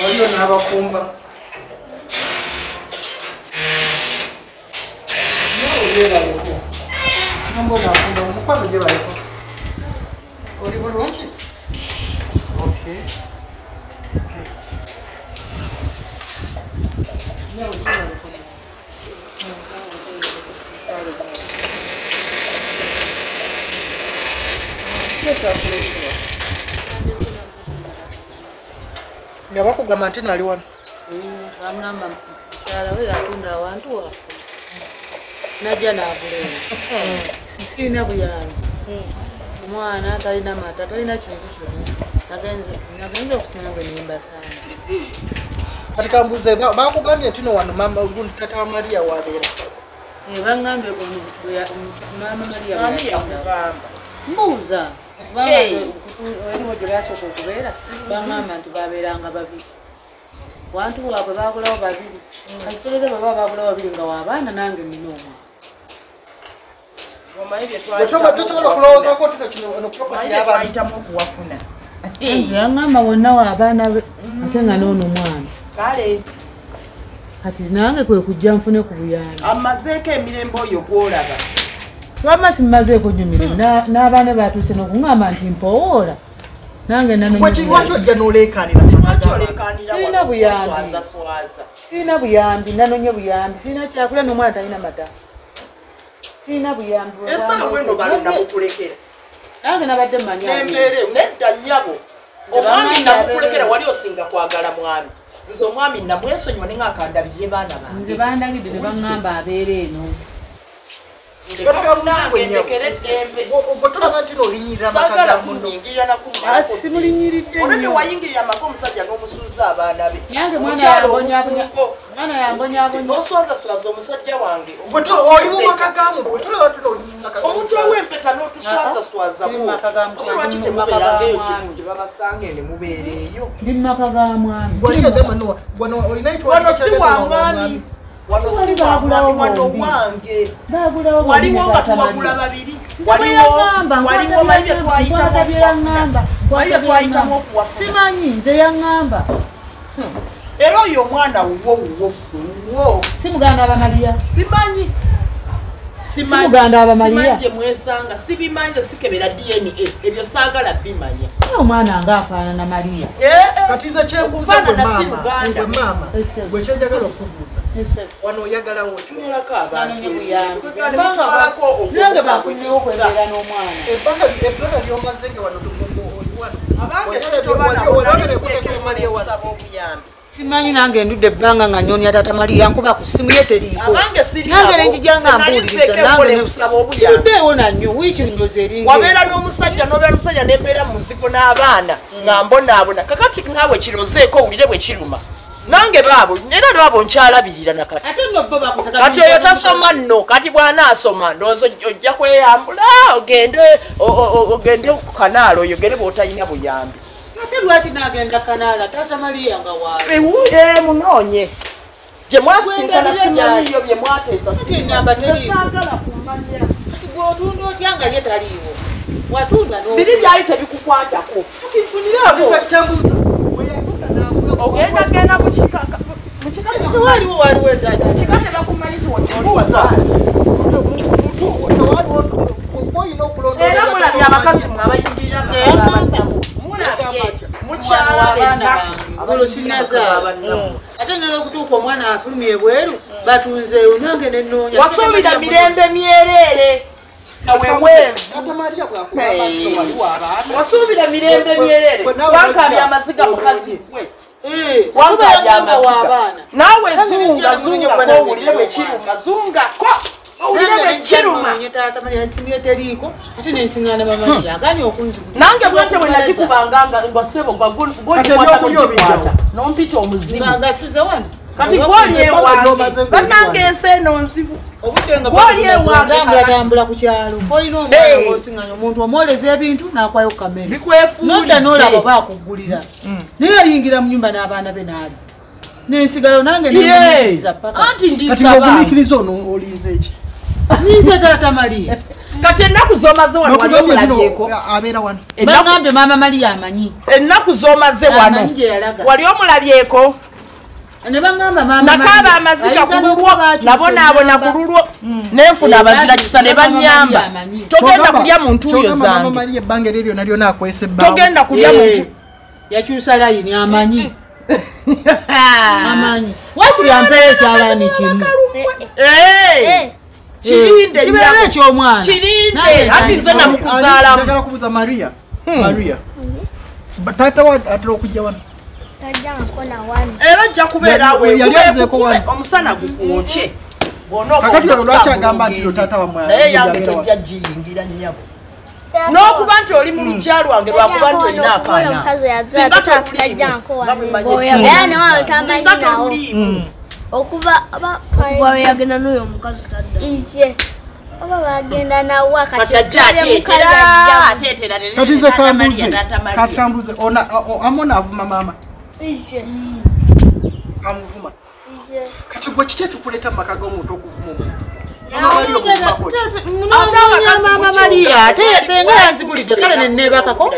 Speaker 1: waliyo n'abafumba gyebaliko mbona afumba omukwano gyebaliko oli bulungi okay nga bakugamba nti nali wano
Speaker 3: bamugamba mukyala we atunda awantu waffe najja nabuleera sisiina buyambi omwana talina mata talina kintu kyonna Nagenze- nagenze okusinange nembasaana
Speaker 1: kati kambuze ba- bakugambye nti no wano mama gundi tata wa mariya wabeera
Speaker 3: baŋambye maama mariya
Speaker 2: ani yakugamba
Speaker 3: mbuuza
Speaker 2: Hey.
Speaker 3: eriwo gye basooka okubeera baŋamba nti babeeranga babiri wantu waabwe babulawo babiri kakitereza bwe baba babulawo babiri nga waabaana nange nina omwana
Speaker 2: omanyi bye
Speaker 1: Bwe tosobola okulowoozako tino kino ono
Speaker 3: nze yaŋŋamba wonna waabaana be ate nga noono mwana
Speaker 2: kale.
Speaker 3: Kati nange kwe kujja nfune ku buyambi.
Speaker 2: Amazeeko emirembe oyo gwolaba.
Speaker 3: Lwama simmazeeko nyumire n'abaana batuuse n'okuŋŋamba nti mpowoola. Nange
Speaker 1: lwaki ojja
Speaker 2: lwaki olekanira
Speaker 3: Sirina buyambi. nanonye buyambi siina kyakulya n'omwana talina mata. Siina buyambi. Bwambuuka.
Speaker 2: eno balo namukulekera
Speaker 3: nange nabadde manya
Speaker 2: nembeera eyo nedda nnyabo. Omwami namukulekera wali osinga kwagala mwami. Nze omwami namwesonyiwa nengaakandabirire baana
Speaker 3: nze
Speaker 2: bange
Speaker 3: bandagidde ne baŋŋamba abeera eno
Speaker 2: nange ndekere eddembe
Speaker 1: bwe tulaba nti n'olinyirira amaka
Speaker 2: saagala
Speaker 1: ga muno
Speaker 2: kunyingirira
Speaker 3: Ah, simulinyiridde
Speaker 2: olwo ne
Speaker 3: nnyo
Speaker 2: wayingirira amaka omusajja n'omusuuza abaana be. Noswazaswaza omusajja wange. Omuntu ow'empeta n'otuswazaswaza
Speaker 3: Tiri mu maka ga-
Speaker 2: omu lwaki
Speaker 3: tiri mu maka
Speaker 2: temubeerangaeyo gye babasanga ene mubeera eyo?
Speaker 3: Ndi mu maka ga mwami
Speaker 1: wano
Speaker 2: si wa mwami wano si wa mwami wano wange. Waliwo nga tuwagula babiri. Waliwo
Speaker 3: yaŋŋamba,
Speaker 2: waliwo mayi bye
Speaker 3: nkwata bye yaŋŋamba,
Speaker 2: twayitamu mayi bye
Speaker 3: nkwata bye
Speaker 2: twayitamu
Speaker 3: yaŋŋamba.
Speaker 2: okuwafuna
Speaker 3: simanyi nze yaŋŋamba.
Speaker 2: Era oyo omwana wuwo wuwo wuwo.
Speaker 3: Si muganda abamaliya
Speaker 2: simanyi.
Speaker 3: Si muganda aba Maria?
Speaker 2: simanyi gye mwesanga sibimanyi nze sikebera dna ebyo saagala bimanya
Speaker 3: omwana nga afaanana maliya
Speaker 1: kati nze kyembuuza gwe
Speaker 2: Okufaanana si
Speaker 1: maama
Speaker 2: Luganda.
Speaker 1: gwe maama
Speaker 3: Ese.
Speaker 1: gwe kyenjagala okubuuza
Speaker 3: Ese.
Speaker 1: wano oyagalawo ki
Speaker 2: tumerako abantu
Speaker 3: Nanonye buyambi.
Speaker 2: Kale mutumalako
Speaker 3: nange
Speaker 2: obwongo
Speaker 3: bakunyewo
Speaker 2: bwekisa.
Speaker 3: okwembeera n'omwana
Speaker 1: ebbanga ebbanga lyomaze nge wano tumugo oli wano
Speaker 2: abange
Speaker 1: Wanyala-
Speaker 2: sitobana
Speaker 1: wanyala- wanyala-
Speaker 2: bonaliseeko
Speaker 1: wanyala-
Speaker 2: emali okusaba obuyambi
Speaker 3: simanyi nange ndudde ebbanga nga nyonya tata maliya nkuba ku simu ye teriiko.
Speaker 2: Abange siri
Speaker 3: nange
Speaker 2: nabo.
Speaker 3: nenjijanga
Speaker 2: Nze nali
Speaker 3: mbuuliriza
Speaker 2: embole kusaba obuyambi.
Speaker 3: Siruddeewo nanyo wiiki ndoze eringa
Speaker 2: wabeera n'omusajja n'obeera n'omusajja nembeera mu nsiko n'abaana nga mbonaabona. Kakati naawe kirozeeko owulire bwe kiruma. Nange baabo era baabo nkyalabirira nakati
Speaker 3: ate nno bo bakusaka
Speaker 2: kati oyo tasoma nno kati bw'anaasoma ndowooza ojja kweyambula ogende ogende ku kanaala oyo ogende bw'otalina buyambi
Speaker 3: ate lwaki nagenda kanaala tata maliya nga
Speaker 2: ewuye munoonye gye mwasinkana simanyiyo bye mwateesa
Speaker 3: Kati ennamba teriiko.
Speaker 2: saagala kumanya
Speaker 3: kati gwotunda otya nga ye taliiwo watunda
Speaker 2: biri byali tebikukwatako kati
Speaker 1: n'agula
Speaker 2: ogenda genda mu kikaka mu kikaka
Speaker 3: waliwo waliwo ezata
Speaker 2: kika tebakumanyi
Speaker 1: Mbuuza. olina okulonda
Speaker 2: era mulabye abakazi mwe abayingirira
Speaker 3: Nze yaŋŋamba.
Speaker 2: mulabye
Speaker 3: Mwana
Speaker 2: mukyala
Speaker 3: w'abaana bange, olwo sinnazaala.
Speaker 2: bannammwe.
Speaker 3: ate ngena okutuuka omwana afulumye ebweru batunzeewo nange nenoonya
Speaker 2: wasuubira mirembe myereere. Wasuubira mirembe myereere. wankabya amaziga mukazi gwe
Speaker 3: wankabya amaziga.
Speaker 2: naawe zunga
Speaker 3: nejja
Speaker 2: zunga
Speaker 3: nemulya
Speaker 2: ko
Speaker 3: bwana
Speaker 2: owulire bwe
Speaker 3: nejja
Speaker 2: kiruma zungako owulire bwe kiruma.
Speaker 3: tatamaliya teriiko ate nensiŋana mamaliya aganye okunzigula
Speaker 2: nange bwete bwe nakikubanga nga nga ssebo nga
Speaker 1: Kati ebyokulya obijjawa?
Speaker 2: golikwata nompita omuzimu.
Speaker 3: Ngasize wano.
Speaker 2: Kati gwoli ewange. bannange ensi eno nzibu. Gwoli ewange
Speaker 3: tambulatambula ku kyalo. Olina
Speaker 2: Hey.
Speaker 3: omwana wosiŋanya omuntu omwoleza ebintu n'akwayo ku kamere
Speaker 2: bikwefuulidde
Speaker 3: nodda n'olaba bakuggulira naye oyingira mu nyumba n'abaana be naali nensigalo nange
Speaker 2: anti
Speaker 1: Kati
Speaker 2: ndisaba
Speaker 1: ng'ogumiikiriza ono olinze eki?
Speaker 3: Nize taata mariya
Speaker 2: kati ennaku z'omaze wano wali
Speaker 1: N'okugambye
Speaker 2: omulabyeko
Speaker 1: nno, abeera wano.
Speaker 3: Bagambye maama mariya amanyi
Speaker 2: ennaku z'omaze wano wali omulabyeko nakaaba amaziga
Speaker 3: ayita
Speaker 2: ku lulwo
Speaker 3: n'okuba
Speaker 2: nabonaabona
Speaker 3: akyusa
Speaker 2: ku lulwo nenfuna
Speaker 3: Eh,
Speaker 2: abazira kisa ne banyamba togenda kulya mu ntuuyo
Speaker 1: kyogamba Mama
Speaker 2: zange
Speaker 1: Maria ebbanga eryo lyonna lyonna akwesa ebbaawo.
Speaker 2: togenda kulya mu
Speaker 3: Eh,
Speaker 2: ntu
Speaker 3: yakyusa layini amanyi amanyi wakiri ampeera ekyalaani kimu
Speaker 2: Eh, kirinde
Speaker 3: kibeera ekyomwana
Speaker 2: kirinde ati nze namukuzaalamu.
Speaker 1: Njagala kubuuza maria. Maria. Ba- taata wa atera okujja wano.
Speaker 2: Era ajja kubeera omusana gukwokye
Speaker 1: Kakati olwo lwaki agamba nti lo taata wamwe
Speaker 2: naye yange tojja giyingira nnyabo. N'okuba nti oli mu lujja lwange lwakuba nti olina akaana. Singa totuliimu nga bwe mmanyi
Speaker 4: okuva oba
Speaker 5: okuva lwe yagenda n'oyo omukazi tadda.
Speaker 4: Oba bagenda nawo
Speaker 2: kati ajja ateetera ateetera
Speaker 1: kati nze kambuze kati kambuze amona avuma maama. Amuvuma. Kati gwe kiki ekikuleeta mu maka g'omuntu okuvuma omuntu Ki?
Speaker 3: maama mariya ate senga yanzigulidde kale nenneebakako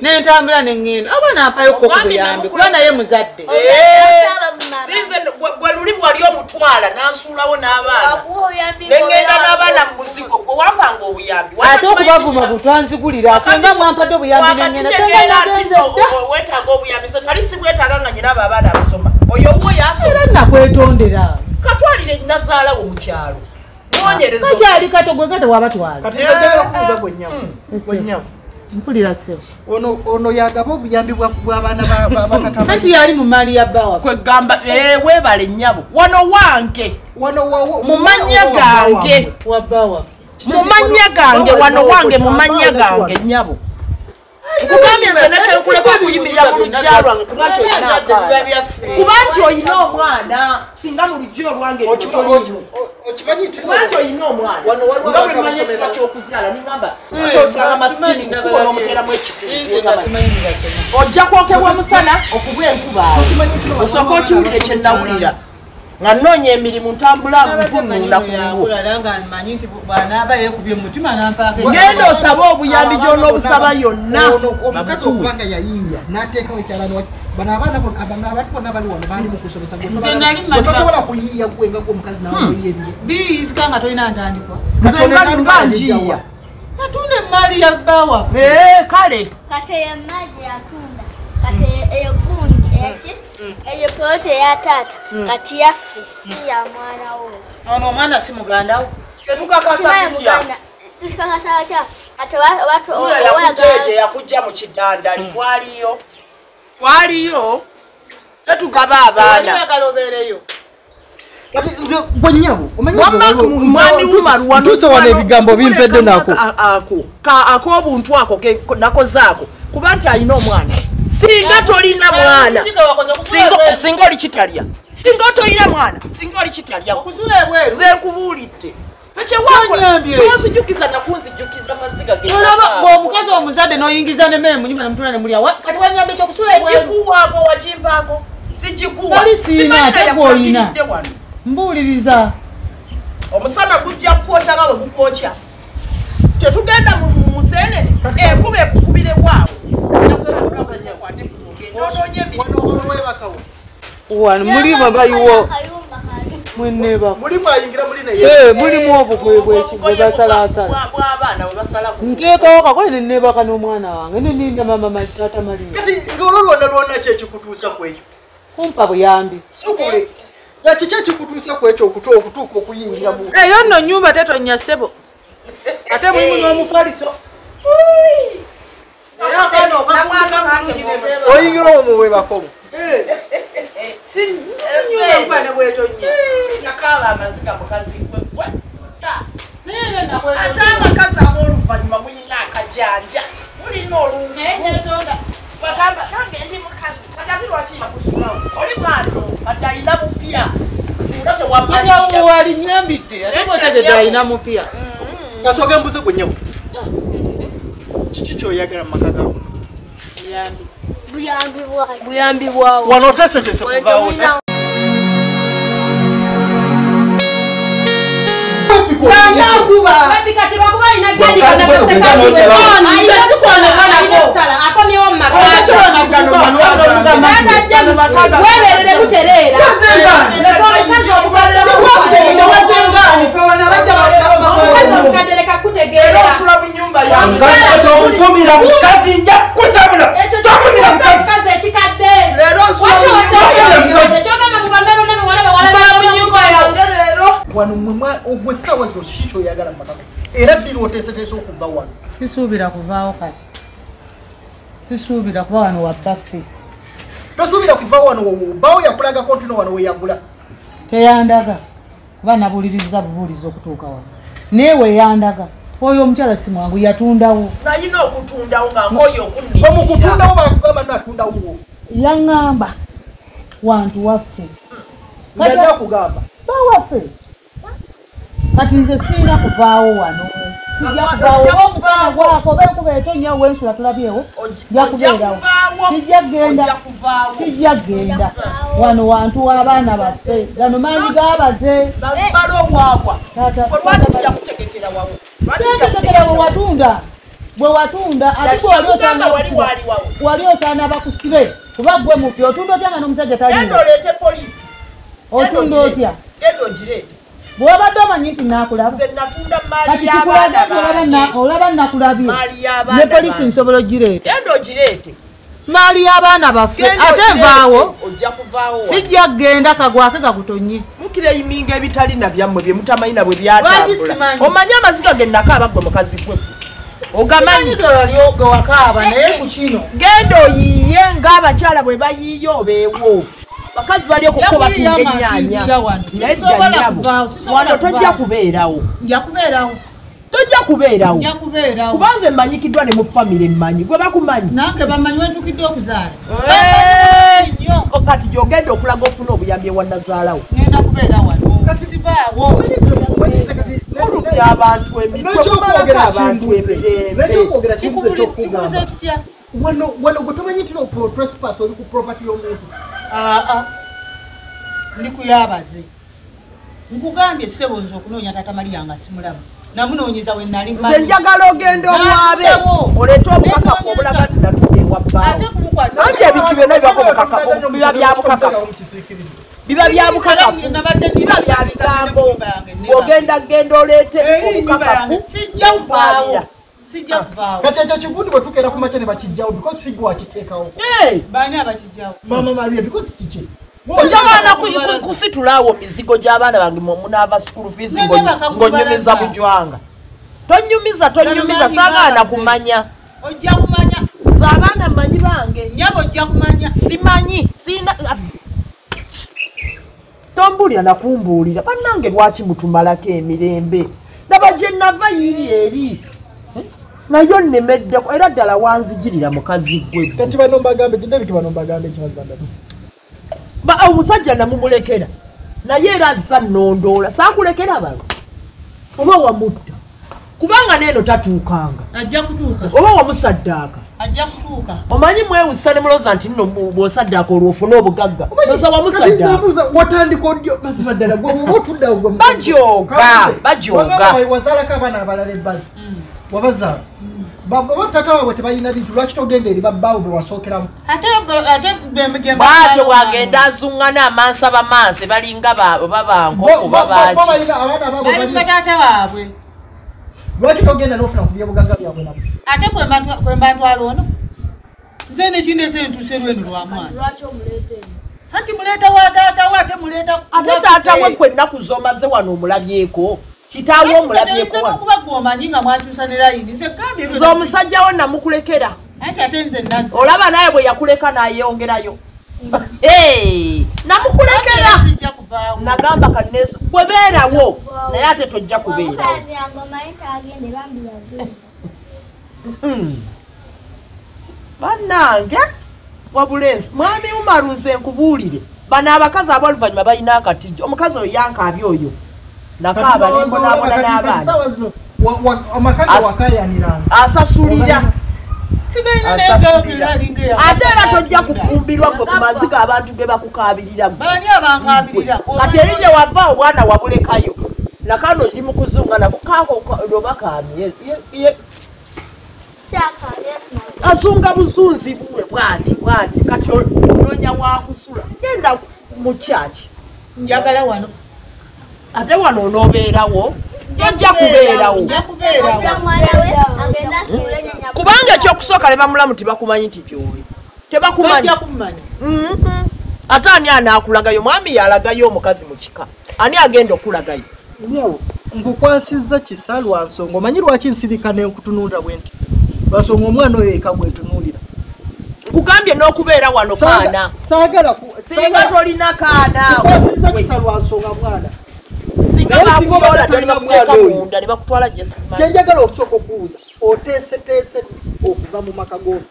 Speaker 3: nentambula neŋŋenda oba nampayokko ku buyambi kuba naye muzadde.
Speaker 2: Sinze gwe- luli bwali omutwala nansuulawo n'abaana. Neŋŋenda n'abaana mu muzigo gwe wampanga obuyambi
Speaker 3: ate okubavuma butwanzigulira asenga mwampadde obuyambi neŋŋenda
Speaker 2: weetaaga obuyambi nali sibwetaaga nga nyina abo abaana abasoma. Oyo wuwo yasoma.
Speaker 3: Era nakwetondera
Speaker 2: katwalire nazaalawo mu kyalo
Speaker 3: kakyali kato gwe nga tewabatwala mpulira sebo
Speaker 1: ono ono yagaba obuyambi bwa- bw'abaana ba- ba- batata
Speaker 3: anti yali mu maali ya bawa
Speaker 2: kwegamba weebale nnyabo wano wange mu mannya gange mu mannya gange wano wange mu mannya gange nnyabo nkugambye nze nekenkuleka okuyimirira mu lujja lwange kuba nti olina omwana singa mu lujja olwange
Speaker 1: okimanyi
Speaker 2: olina omwana
Speaker 1: Wano waliwo
Speaker 2: nga bwe
Speaker 1: abantu
Speaker 2: manya ekisa ky'okuzaala nigamba kyosanga masikini kukuba n'omuteramu ekikuba ojja kwokebwa omusana okuba enkubaawo osooka okiwulire kye nawulira nga nnoonya emirimu ntambula mpunuuna ku lulwo
Speaker 3: manyi nti bwanaaba yekubye mumutima nampaaka
Speaker 2: genda osabe obuyambi gy'onoobusaba yonna.
Speaker 1: Omukazi okubanga yayiiya n'ateekawo ekyalani waki bano abaana bo- aba- abantu bonna bali wano baali mu kusomesa gwe
Speaker 3: Nze nali
Speaker 1: gwe
Speaker 3: mmanyi-
Speaker 1: tosobola kuyiiya gwe nga gwe omukazi nawe oyiye
Speaker 3: biyizika nga tolina ntandikwa.
Speaker 2: Nze nga nga njiya
Speaker 3: natunda emaali ya bawaffe
Speaker 2: ee kale.
Speaker 4: Kati eyo maji yatunda kati eyo- eyo gundi eyaki eyo polote ya taata. Kati yaffe si ya mwana wo.
Speaker 3: Ono omwana si mugandawo
Speaker 4: tusikakasa batya kati
Speaker 2: yakujja mu kidandali. Twaliyo. Twaliyo? Se tugaba abaana. Wumaru wano
Speaker 1: ebigambo bimpedde nako.
Speaker 2: Ka- ako. Ka- ak'obuntu ako ke- nakoze ako kuba nti alina omwana singa tolina mwana. singa- oli kitalya singa tolina mwana singa oli kitalya nze nkubuulidde.
Speaker 3: Wanyambye.
Speaker 2: ekyewakola tonzijukiza maziga
Speaker 3: olaba bweomukazi omuzadde noyingiza nemmere munyumba nemutula nemulya kati wanyamba ekyokusula ebweru?
Speaker 2: sijikuwaako wajimpaako sijikuwa
Speaker 3: Bali siina,
Speaker 2: Simanyi
Speaker 3: ate
Speaker 2: yakulagiridde wano.
Speaker 3: Mbuuliriza.
Speaker 2: Omusana gujja kukwota nga bwe gukwokya tetugenda mu mu museenene enkuba ekukubire waawe
Speaker 3: wano mulimu bayiwo
Speaker 1: mulimu
Speaker 3: obwo bwe basalasala
Speaker 2: bw'abaana bwe basala
Speaker 3: nteekawo kakoye nenebaka n'omwana wange neninda mama tata malimu
Speaker 1: kati ng'olwo lwonna lwonna ki ekikutuusa kweyo
Speaker 3: kumpa buyambi.
Speaker 1: Nakiki ekikutuusa ku ekyo okutu okutuuka okuyingira mu
Speaker 3: eyo nno nyumba tetonya ssebo ate mulimu n'omufaliso era akaana ne
Speaker 1: oyingira omwo
Speaker 3: sinyumba nkwane bwetonya
Speaker 2: yakaaba amaziga mukazi gwe ate abakazi ab'oluvannyuma mulina akajanja mulina olungu bagamba nange ndi mukazi kadabi lwaki yakusulawo oli mwana kati alina mupya singa
Speaker 3: Ate
Speaker 2: tewamanya
Speaker 3: wali nyambidde ate bwotegedde alina mupya
Speaker 1: kasooka embuze gwe nyabo kiki kyoyagala mu maka gamu
Speaker 3: buyambi
Speaker 5: bwawo
Speaker 1: wano oteesetese kuvaawo
Speaker 6: Babi kati bakuba alina gadi
Speaker 1: Wakazi
Speaker 6: kana
Speaker 1: bwe
Speaker 6: kaseka
Speaker 1: okugana
Speaker 6: kiwe.
Speaker 1: osala.
Speaker 6: Ono
Speaker 2: Alina
Speaker 6: alina
Speaker 2: sikuwa
Speaker 6: sala,
Speaker 2: na
Speaker 6: alina
Speaker 2: banako.
Speaker 6: sala, akomyewo mu maka.
Speaker 2: Weberere
Speaker 6: Weberere butereera. Leka omukazi omukadde omukazi omukadde leka kutegeera.
Speaker 2: osula mu nyumba yange
Speaker 7: tomukumira mukazi nja kusabula
Speaker 6: Ekyo
Speaker 7: tokumira
Speaker 6: ky'okukoza
Speaker 7: mukazi
Speaker 6: ekikazi ekikadde.
Speaker 2: leero nsula mu
Speaker 6: Waki
Speaker 2: nyumba yange
Speaker 6: osa ekyogamba mu banda bonna bewala bewala
Speaker 2: nsula mu nyumba yange leero
Speaker 1: wano mwemwa ogwe essaawa zino kiki kyoyagala mu maka gamu era ddiri oteeseteese okuva wano.
Speaker 3: Sisuubira kuvaawo kati. Sisuubira kuba wano wabbaffe
Speaker 1: tosuubira kuva wano bawo yakulagako ntino wano weyagula
Speaker 3: teyandaga. Kuba nabuliriza bubuulizi okutuuka wano. Naye weyandaga oyo omukyala si mwangu yatundawo.
Speaker 2: Nayina okutundawo nga nkooye okunningira
Speaker 1: omukutundawo bakugamba natundawo
Speaker 3: yaŋŋamba. Wantu waffe.
Speaker 1: Yali akugamba
Speaker 3: bawaffe kati nze sirina kuvaawo wano sijja kuvaawo oba omusana gwako oba enkuba etonya wensula tulabyewo nja kubeerawo kijja genda. Kijja genda. Wano wantu w'abaana baffe gano maanyi tentegekera bwe watunda. Bwe watunda ate wali osaana bakusibe. Kuba gwe mupya otunda otya nga n'omusajja
Speaker 2: poliisi.
Speaker 3: Otunda otya?
Speaker 2: genda ogireete
Speaker 3: bw'obadde omanyi nti naakulaba
Speaker 2: nze natunda maali
Speaker 3: kati
Speaker 2: y'abaana
Speaker 3: kikulaga nti olaba na-
Speaker 2: bange
Speaker 3: olaba nakulabye. Ne polisi nsobola ogireeta. Maali y'abaana baffe ate
Speaker 2: ogireete,
Speaker 3: vaawo
Speaker 2: ojja kuvaawo wano.
Speaker 3: sijja kgenda kagwake gakutonye
Speaker 2: mukireyiminga ebitali na byammwe bye mutamanyi na bwe
Speaker 3: Lwaki
Speaker 2: byatambula omanyi amaziga ge nakaaba gwe mukazi gwe ogamanyi
Speaker 3: ge wakaaba naye ku kino.
Speaker 2: Genda oyiiye ng'abakyala bwe bayiiye obeewo bakazi bali okuko
Speaker 3: Yakuyiiya
Speaker 2: batunda
Speaker 3: amafiiziira
Speaker 2: ennyaanya
Speaker 3: wano.
Speaker 2: naye
Speaker 3: Sisobola
Speaker 2: ddanyabo
Speaker 3: kuvaawo, sisobola
Speaker 2: wano tojja kubeerawo.
Speaker 3: Nja kubeerawo.
Speaker 2: Tojja kubeerawo. Kubanga emanyikiddwa ne mu famire emmanyi gwe bakumanyi.
Speaker 3: Nange bamanyi wentukidde okuzaala.
Speaker 2: Eh,
Speaker 3: nnyo
Speaker 2: kati gyogenda okulaga ofuna obuyambi mulumya abantu emitwe mubalako abantu emirembe.
Speaker 1: Nekyokwogera kibuze
Speaker 3: kikubuze
Speaker 1: kyokugamba?
Speaker 3: kitya?
Speaker 1: Wano gwe tomanyi trespass oli ku property y'omuntu
Speaker 3: aa ndikuyabaze nkugambye ssebo nze okunoonya tata mariya nga simulamu namunoonyeza we nali
Speaker 2: nze njagala ogenda omwabe oleete obukakafu obulaga nti natudde ewa
Speaker 3: ate
Speaker 2: bbaawo
Speaker 3: kumukwata
Speaker 2: anti ebintu byonna bibako bukakafu biba bya bukakafu biba bya bukakafu
Speaker 3: Nabadde
Speaker 2: biba bya bigambo ogenda genda oleete obukakafu
Speaker 3: sijja kuvaawo
Speaker 1: kati ekyo kigundi bwe tukeera ku makya ne bakijjawo because si gwe wakiteekawo.
Speaker 2: Hey!
Speaker 3: baani abakijjawo?
Speaker 1: Mama maria because kiki
Speaker 2: ojabaana kusitulaawo mizigo gy'abaana bange munaava school fees ng'onyumiza bujwanga. Tonyumiza tonyumiza saagaana kumanya.
Speaker 3: Ojja kumanya.
Speaker 2: Nze abaana mmanyi bange.
Speaker 3: Nyaba ojja kumanya.
Speaker 2: Simanyi sina tombulya nakumbuulira. Bannange lwaki mutumalako emirembe? Laba gye nava yiri eri nayo nnemeddeko era ddala wanzijirira mukazi gwe.
Speaker 1: Kati bano mbagambe kidereki bano mbagambe ekibazi bandatu
Speaker 2: Ba- omusajja namumulekera. Naye era azza nnondoola saakulekera balo oba wamutta? Kubanga neeno tatuukanga.
Speaker 3: Ajja kutuuka.
Speaker 2: Oba wamusaddaaka?
Speaker 3: Ajja kutuuka.
Speaker 2: Omanyi mwewusa ne mulowooza nti nno bw'osaddaaka olwo ofune obugagga. Noza wamusaddaaka?
Speaker 1: watandika odyo mazima ddala gwe oba otuddawo
Speaker 2: Bajooga, bajooga.
Speaker 1: wazaalako abaana abalala ebbali wabazaala oba tata waabwe tebalina bintu lwaki togenda eri babbaawo bwe wasookeramu?
Speaker 2: Bwatyo bwagenda azuŋŋana amansaba mansi balinga ba- oba banko oba
Speaker 1: Bo- bo- bo
Speaker 2: baaki
Speaker 1: balina abaana baabwe
Speaker 3: bali
Speaker 1: bali-
Speaker 3: bataata baabwe
Speaker 1: lwaki togenda n'ofuna ku byebugagga byabwe nabo
Speaker 3: ate kwembantwala ono? Nze nekindeese ntuuse lwenu lwa mwana.
Speaker 5: Lwaki omuleeta eno?
Speaker 8: Anti muleeta wa taata we ate muleeta
Speaker 2: ate taata we kwe ennaku zomaze wano omulabyeko kitaawe omulabyeko wano
Speaker 8: okuba gwomanyi nga mwatuusa ne layini nze gambye ebyo
Speaker 2: nze omusajja we namukulekera.
Speaker 8: Nze
Speaker 2: olaba naye bwe yakuleka nayeyongerayo Hey, namukulekera. Nagamba kanesi gwe beerawo naye ate tojja kubeerawo
Speaker 4: Wakulanira ngoma yitagende bambi yagenda.
Speaker 2: Mm. bannange wabula ensi mwami umaruze nkubuulire. Bano abakazi aboluvannyuma balina akatijjo. Omukazi oyo yankaabye oyo nakaaba nembonabona n'abaana. asasulira. Ate era tojja kufumbirwa gwe ku maziga abantu ge
Speaker 8: abankaabirira
Speaker 2: kati eri gye wava obwana wabulekayo. Nakano oli mu kuzunga nako kaamye
Speaker 4: Kyaka yefuna.
Speaker 2: azunga buzunzi bwe bwati bwati. Kati onoonya wakusula genda mu kyaki
Speaker 8: njagala wano
Speaker 2: ate wano onoobeerawo tojja kubeerawo. Kubanga ekyokusooka ne bamulamu tebakumanyi nti gyoli. Tebakumanyi. Mhm. ate ani anaakulagayo mwami yalagayo omukazi mu kika. Ani agenda okulagayo?
Speaker 1: Nkukwasizza kisa lwa nsonga. Omanyi lwaki nsirika nenkutunuulira bwe nti lwansonga omwana oyo eka gwetunuulira
Speaker 2: nkugambye n'okubeera wano kaana. singa tolina kaana.
Speaker 1: nkukwasizza kisa lwa nsonga mwana kyenjagala okusooka okuwuza oteeseteese okuva mu maka g'ono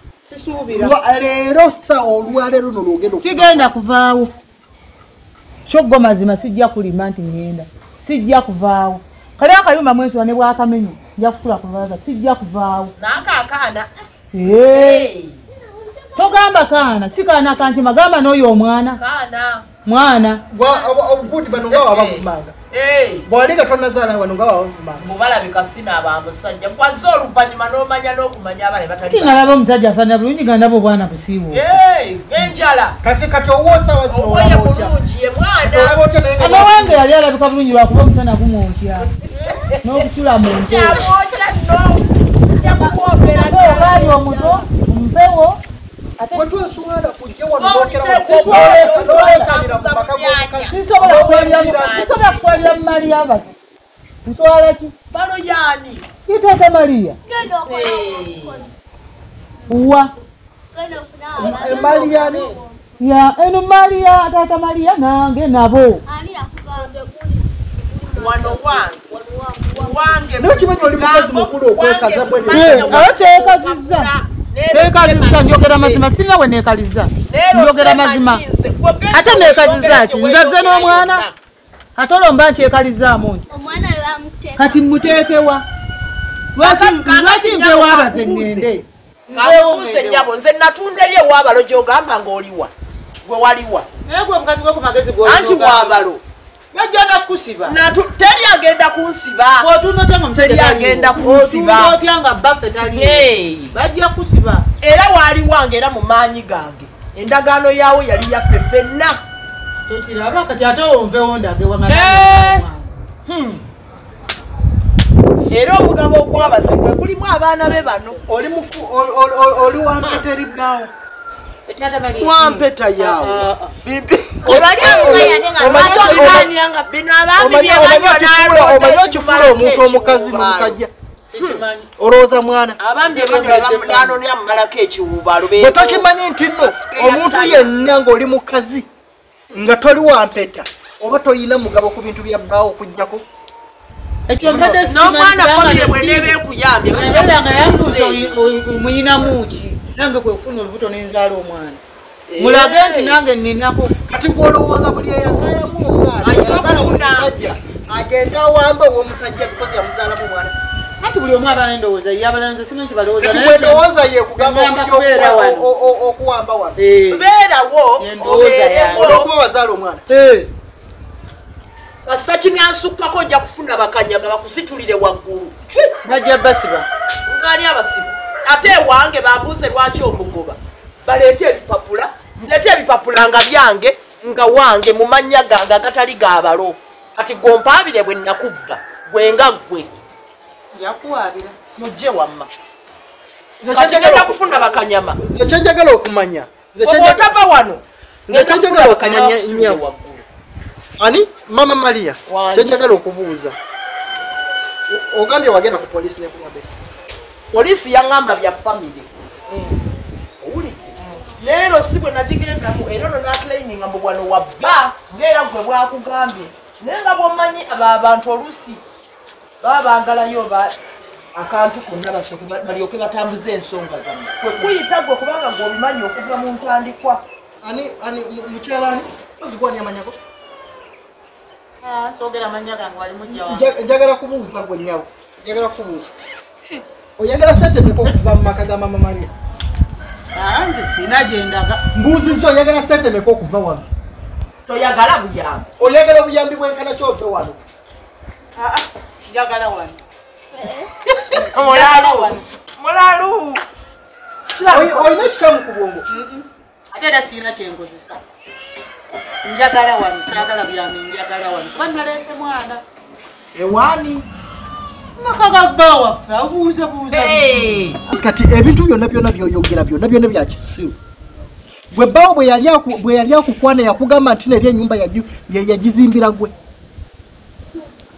Speaker 1: leero sa olwaleero no lwogenda
Speaker 3: sigenda kuvaawo. Kyoggo mazima sijja kulima nti ngenda sijja kuvaawo. Kale akayumba mwensula ne bwakamenyi nja kusula kuvaaza sijja kuvaawo.
Speaker 2: Naakaakaana
Speaker 3: togamba kaana si kaana kankima gamba n'oyo omwana. Mwana.
Speaker 1: Obuguudi bano nga wabavumanga bwali nga tonazaala bano nga wabavumanga
Speaker 2: mubalabika sinaaba musajja. Gwaze oluvannyuma n'omanya n'okumanya abale batali
Speaker 3: ti nalaba omusajja afaanana bulungi nga ndaba obwana busiibu.
Speaker 2: Enjala.
Speaker 1: Kati kati owoosawa otya
Speaker 2: bulungi ye mwana.
Speaker 3: Amawanga yali alabika bulungi lwakuba omusana gumwokya n'okutula mu gaali omuto mpewo ate
Speaker 1: wetweswala kujja wano
Speaker 2: Wabiteekwa
Speaker 1: n'olekanira mu maka
Speaker 3: sisobola kukwalira mu- maliya basi nswala ki
Speaker 2: bano yaani.
Speaker 3: Kiteeka maliya wa
Speaker 1: emaali yani
Speaker 3: ya eno maliya taata maliya nange nabo.
Speaker 2: Wano wange. Wange.
Speaker 1: Naye kimanyi oli mukazi mukulu okwekaza bwe
Speaker 3: aba teekalizza njogera mazima sirina we neekaliza njogera mazima. Ate neekaliza ki? Nzaze n'omwana? ate olomba nkyekalizaamu nti? Kati muteekewa lwaki lwaki mpewa abaze ŋŋende?
Speaker 2: Kabuuze nyabo nze natunda eri ewaabalo gyogamba ngaoliwa gwe waliwa.
Speaker 8: Naye gwe omukazi gwe ku magezi
Speaker 2: anti waabalo
Speaker 8: bajja nakukusiba
Speaker 2: Natu- teri agenda kunsiba.
Speaker 8: Bwotunda otya nga omusajja
Speaker 2: agenda kunsiba.
Speaker 8: otunda otya nga baffe tali bajja kusiba
Speaker 2: era waali wange era mu maanyi gange. Endagaano yaawo yali yaffe ffenna.
Speaker 8: Tokiraba kati ate wonvewo ndagewa nga
Speaker 2: Eh. Hmm. era omugabo ogwabaze gwe gulimu abaana be bano.
Speaker 1: Oli oli- oli wampeta
Speaker 2: yaawe
Speaker 1: Omanyi- okifuula omuntu omukazi n'omusajja olowooza mwana bwe tokimanyi nti nno omuntu yenna ng'oli mukazi nga toli wampeta oba toyina mugabo ku bintu bya bbaawo okugjako
Speaker 8: ekyo mbadde
Speaker 2: n'omwana famire bweneeba ekuyambye
Speaker 8: muyinamuki nange kwefuna olubuto nenzala omwana. Mulage nti nange ninako
Speaker 1: kati gwolowooza buli eyazaalamu omwana
Speaker 2: Ayina
Speaker 1: yazaalamu
Speaker 2: okufuna.
Speaker 1: omusajja agenda awamba ow'omusajja bikozi yamuzaalamu omwana.
Speaker 8: Anti buli omu abaana endowooza ye abalala nze simanyi kibalowooza
Speaker 1: kati
Speaker 8: naye
Speaker 1: bwendowooza ye kugamba okuwamba wano.
Speaker 8: Eh.
Speaker 2: beerawo obeereko
Speaker 1: olwokuba wazaala omwana.
Speaker 8: Eh.
Speaker 2: kasita kinansukkako ojja kufuna bakanyaga bakusitulire waggulu.
Speaker 8: Bajja basiba.
Speaker 2: Ngaali abasibu ate ewange bambuuze lwaki omugoba? Baleete ebipapula leete ebipapula nga byange nga wange mu mannya gange agatali gaabalo kati gwompaabire bwe nakubba gwenga ggwe
Speaker 8: yakuwaabira
Speaker 2: mujje wamma.
Speaker 1: Nze
Speaker 2: kati
Speaker 1: kyenjagala
Speaker 2: genda
Speaker 1: oku-
Speaker 2: kufuna bakanyama.
Speaker 1: Nze kyenjagala okumanya.
Speaker 2: Otava wano wakanya
Speaker 1: okumanya
Speaker 2: waggulu.
Speaker 1: Ani? Mama maria. Kyenjagala okubuuza. Ogambye wagenda ku polisi nekulabe
Speaker 2: poliisi yaŋŋamba bya famire owulidde? Leero si bwe nagigendamu era ono natraininga mbu wano wabba ngaera gwe bwakugambye. Naye nga bwomanyi abo abantu oluusi baba baagalayo ba akantu konna basooke ba- balyoke batambuze ensonga zammwe kwe kuyita gwe kubanga gweobimanyi okuva mu ntandikwa.
Speaker 1: Ani ani mu- mukyala ani? Ozigwani amanyako?
Speaker 3: Sogera manya gange wali mujja
Speaker 1: Nja- njagala kubuuza gwe nyawo. Njagala kubuuza oyagala sente meka okuva mu maka ga mama maria?
Speaker 3: Nze sina gyendaga
Speaker 1: mbuuzizza oyagala sente meka okuva wano?
Speaker 2: Toyagala buyambi.
Speaker 1: Oyagala obuyambi bwenkana kyove wano?
Speaker 3: Njagala wano.
Speaker 2: Mulalu mulalu
Speaker 1: Oyi- oyina kikamu ku bwongo.
Speaker 3: Ate era sirina kyenkozesa njagala wano saagala byami njagala wano. Kuba nalese mwana.
Speaker 2: Ewani
Speaker 3: maka ga bba waffe abuuzabuuza
Speaker 1: kati ebintu byonna byonna byoyogera byonna byonna bya kisiru. Gwe bbawo bwe yali aku- bwe yali akukwana yakugamba nti neri enyumba yagizimbira gwe.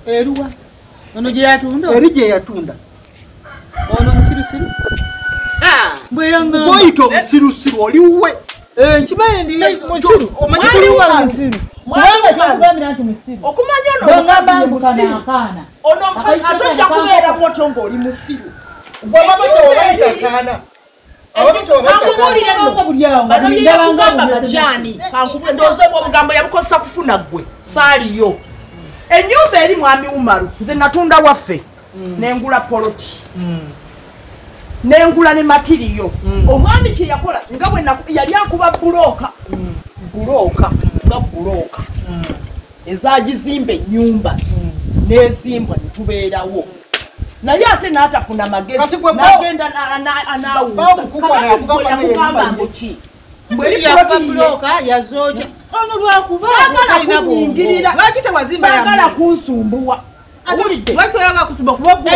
Speaker 3: Eruwa? Ono gye yatunda?
Speaker 1: Eri gye yatunda.
Speaker 3: Ono musirusiru? Bweyanga
Speaker 1: gwoyita omusirusiru oliwe
Speaker 3: nkimanyi ndi musiru.
Speaker 1: Omanyi kuliwa musiru.
Speaker 3: Kubanga kyakugambira nti musiru.
Speaker 2: Okumanya musiru.
Speaker 3: akaana
Speaker 2: ono atojja kubeera bwotyo ng'oli musiru.
Speaker 1: Tewabayita
Speaker 2: kankubulire
Speaker 3: Nga buli awo, nga
Speaker 2: bano
Speaker 3: buli ndaba nga
Speaker 2: byekugamba
Speaker 3: buli
Speaker 2: majani kankubule ndowooza bwa obugambo yabukozesa kufuna ggwe saaliyo ennyumba eri mwami umaru nze natunda waffe. Nengula poloti. Nengula ne matiriyo. Omwami kye yakola nga bwe yali akuba bulooka bulooka nga bulooka ezagizimba ennyumba nezimbwa netubeerawo naye ate n'atafuna magezi. N'agenda na- na- na-
Speaker 1: Bawukukwana yakugamba naye
Speaker 2: anawuuzayakugamba
Speaker 1: yemba
Speaker 2: mbu ki? Mbwe
Speaker 3: yakuba
Speaker 2: lipoloti ye
Speaker 3: bulooka yazooja. Ono lwakuba
Speaker 2: saagala kunyingirira
Speaker 3: lwaki tewazimba
Speaker 2: saagala kunsumbuwa.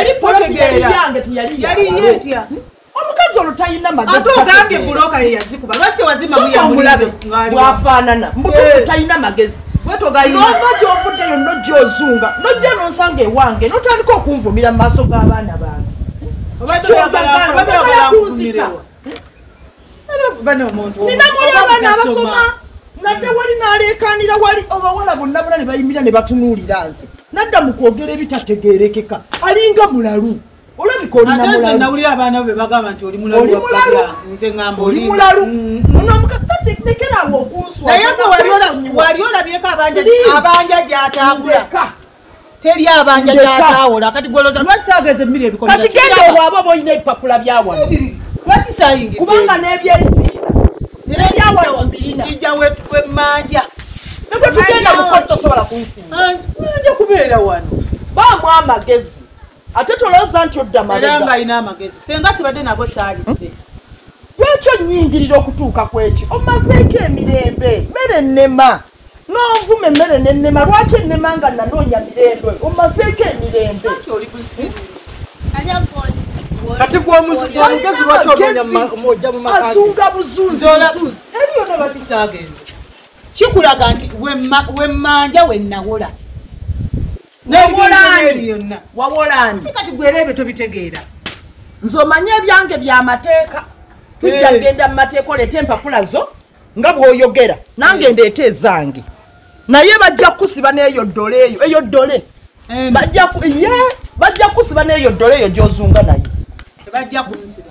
Speaker 2: Eri poloti yali yange teyali
Speaker 3: yali yetya
Speaker 2: omukazi olwo talina magezi
Speaker 3: ate ogambye
Speaker 2: gategeera.
Speaker 3: bulooka ye yazikuba lwaki
Speaker 2: omulabe bwafaanana mbututu talina magezi. Nova gyovuddeyo nojyozunga nojja nonsanga ewange notandika okunvumira mu maaso g'abaana bange. Nina muli abaana abasoma. Nadda wali naleekanira wali abawala bonna bonna ne bayimira ne batunuulira nze. Nadda mu kwogera ebitategeerekeka alinga mulalu olabika olina
Speaker 3: ate nze
Speaker 2: mulalu
Speaker 3: nawulira abaana be bagamba nti oli mulalu
Speaker 2: mulalu.
Speaker 3: nze ŋŋamba
Speaker 2: oli
Speaker 3: oli.
Speaker 2: mulalu. Ono omukazi tatekerawo okunswa
Speaker 3: naye gwe wali ola- wali olabyeko abanja gy'atambula. Teri abanja
Speaker 2: Ndeka.
Speaker 3: gy'ataawola. Kati gwoloza lwaki saageze emmiri ebikomera
Speaker 2: kati genda obwaba boolina ebipapula byawano
Speaker 3: lwaki sayingidde
Speaker 2: kubanga n'ebyebirina
Speaker 3: era
Speaker 2: ebyawano mbirina
Speaker 3: jijja wemmanja
Speaker 2: nebwe tugenda mukoli tosobola kunsinga
Speaker 3: nja kubeera wano.
Speaker 2: Baamu amagezi ate tolowooza nti odda
Speaker 3: era
Speaker 2: mabega
Speaker 3: ng'alina amagezi. Senga sibadde nago saalize
Speaker 2: lwaki onyingirira okutuuka ku ekyo? Omazeeko emirembe mmere ennema n'onvuma emmere n'ennema lwaki ennema nga nanoonya mirembe? Omazeeko emirembe.
Speaker 1: Kati gwomugezi lwaki omenya
Speaker 2: azunga buzunzi
Speaker 3: kikulaga nti wemma- wemmanja wennawola
Speaker 2: Wawolani. wawolani
Speaker 3: kati gwera ebyo tobitegeera.
Speaker 2: Nze omanye ebyange byamateeka tujja
Speaker 3: Eh.
Speaker 2: genda mu mateeka oleete empapula zo nga bw'oyogera. Nange ndeeta ezange. Naye bajja kusiba n'eyo ddole eyo. Eyo ddole. Ye bajja kusiba n'eyo ddole eyo gy'ozunga nayo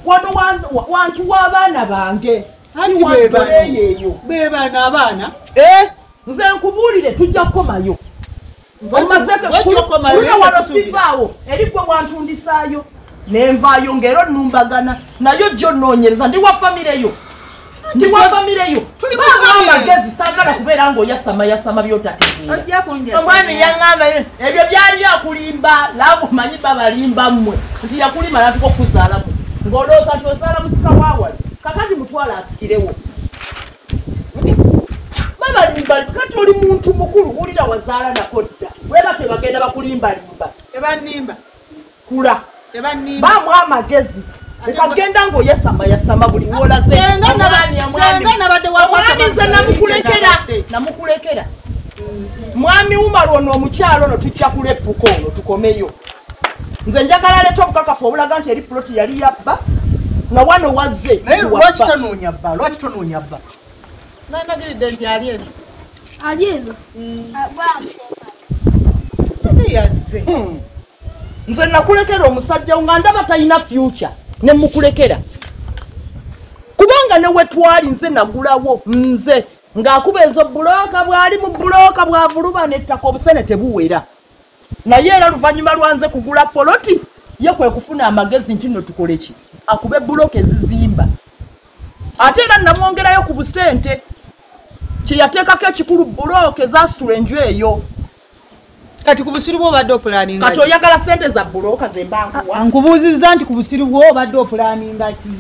Speaker 2: wano wan- wa- wantu w'abaana bange.
Speaker 3: Anti
Speaker 2: Si wa
Speaker 3: be
Speaker 2: ddole
Speaker 3: bano.
Speaker 2: eyo eyo?
Speaker 3: Be baana abaana?
Speaker 2: Eh, nze nkubuulire tujja kukomayo wano sivaawo eri gwe wantundisaayo nenvaayo ng'era onumbagana nayo gyo nnoonyereza ndi wa famireyo ndi wa
Speaker 3: famire.
Speaker 2: amagezi saagala kubeera ng'oyasamayasama byotategeera.
Speaker 3: Ojja kunjesa
Speaker 2: omwami yaŋŋamba ebyo byali akulimba laabu manyi babalimba mmwe nti yakulima natuka okuzaalamu. Ng'olowooza nti ozaala musika waawala kakati mutwala asikirewo babalimba kati oli muntu mukulu wulira wazaala nako dda. Webake bagenda bakulimbalimba.
Speaker 3: Tebanimba.
Speaker 2: Kula. Baamu amagezi. Ekagenda ngaoyasama yasama buli wolaze
Speaker 5: Senga naba- senga nabadde wakwasa
Speaker 2: omwami nze
Speaker 5: bantu
Speaker 2: namukulekera. Namukulekera. Mwami wumala ono omukyalo ono tujja kuleppuka ono tukomeyo. Nze njagala leeta obukakafu obulaga nti eri puloti yali yabba nga wano wazze
Speaker 1: naye lwaki tonoonya bba? Lwaki tonoonya bba
Speaker 5: nanagiridde nti ali eno
Speaker 4: ali eno
Speaker 5: yazze
Speaker 2: Hmm. nze nakulekera omusajja wo nga ndaba talina fyuca ne mukulekera kubanga ne we twali nze nagulawo nze ng'akuba ezo bulooka bw'ali mu bulooka bwavuluba n'ettaka obusene tebuwera. Naye era oluvannyuma lwanze kugula poloti ye kwe kufuna amagezi nti nno tukole ki? Akube bulooka ezizimba. Ate era namwongerayo ku busente kyeyateekako ekikulu bulooka ezasitula enju eyo.
Speaker 3: Kati ku busiru bwo obadde opulaninga
Speaker 2: kati oyagala sente za bulooka zembankuwa
Speaker 3: nkubuuzizza nti ku busiru bwo obadde opulaninga ki?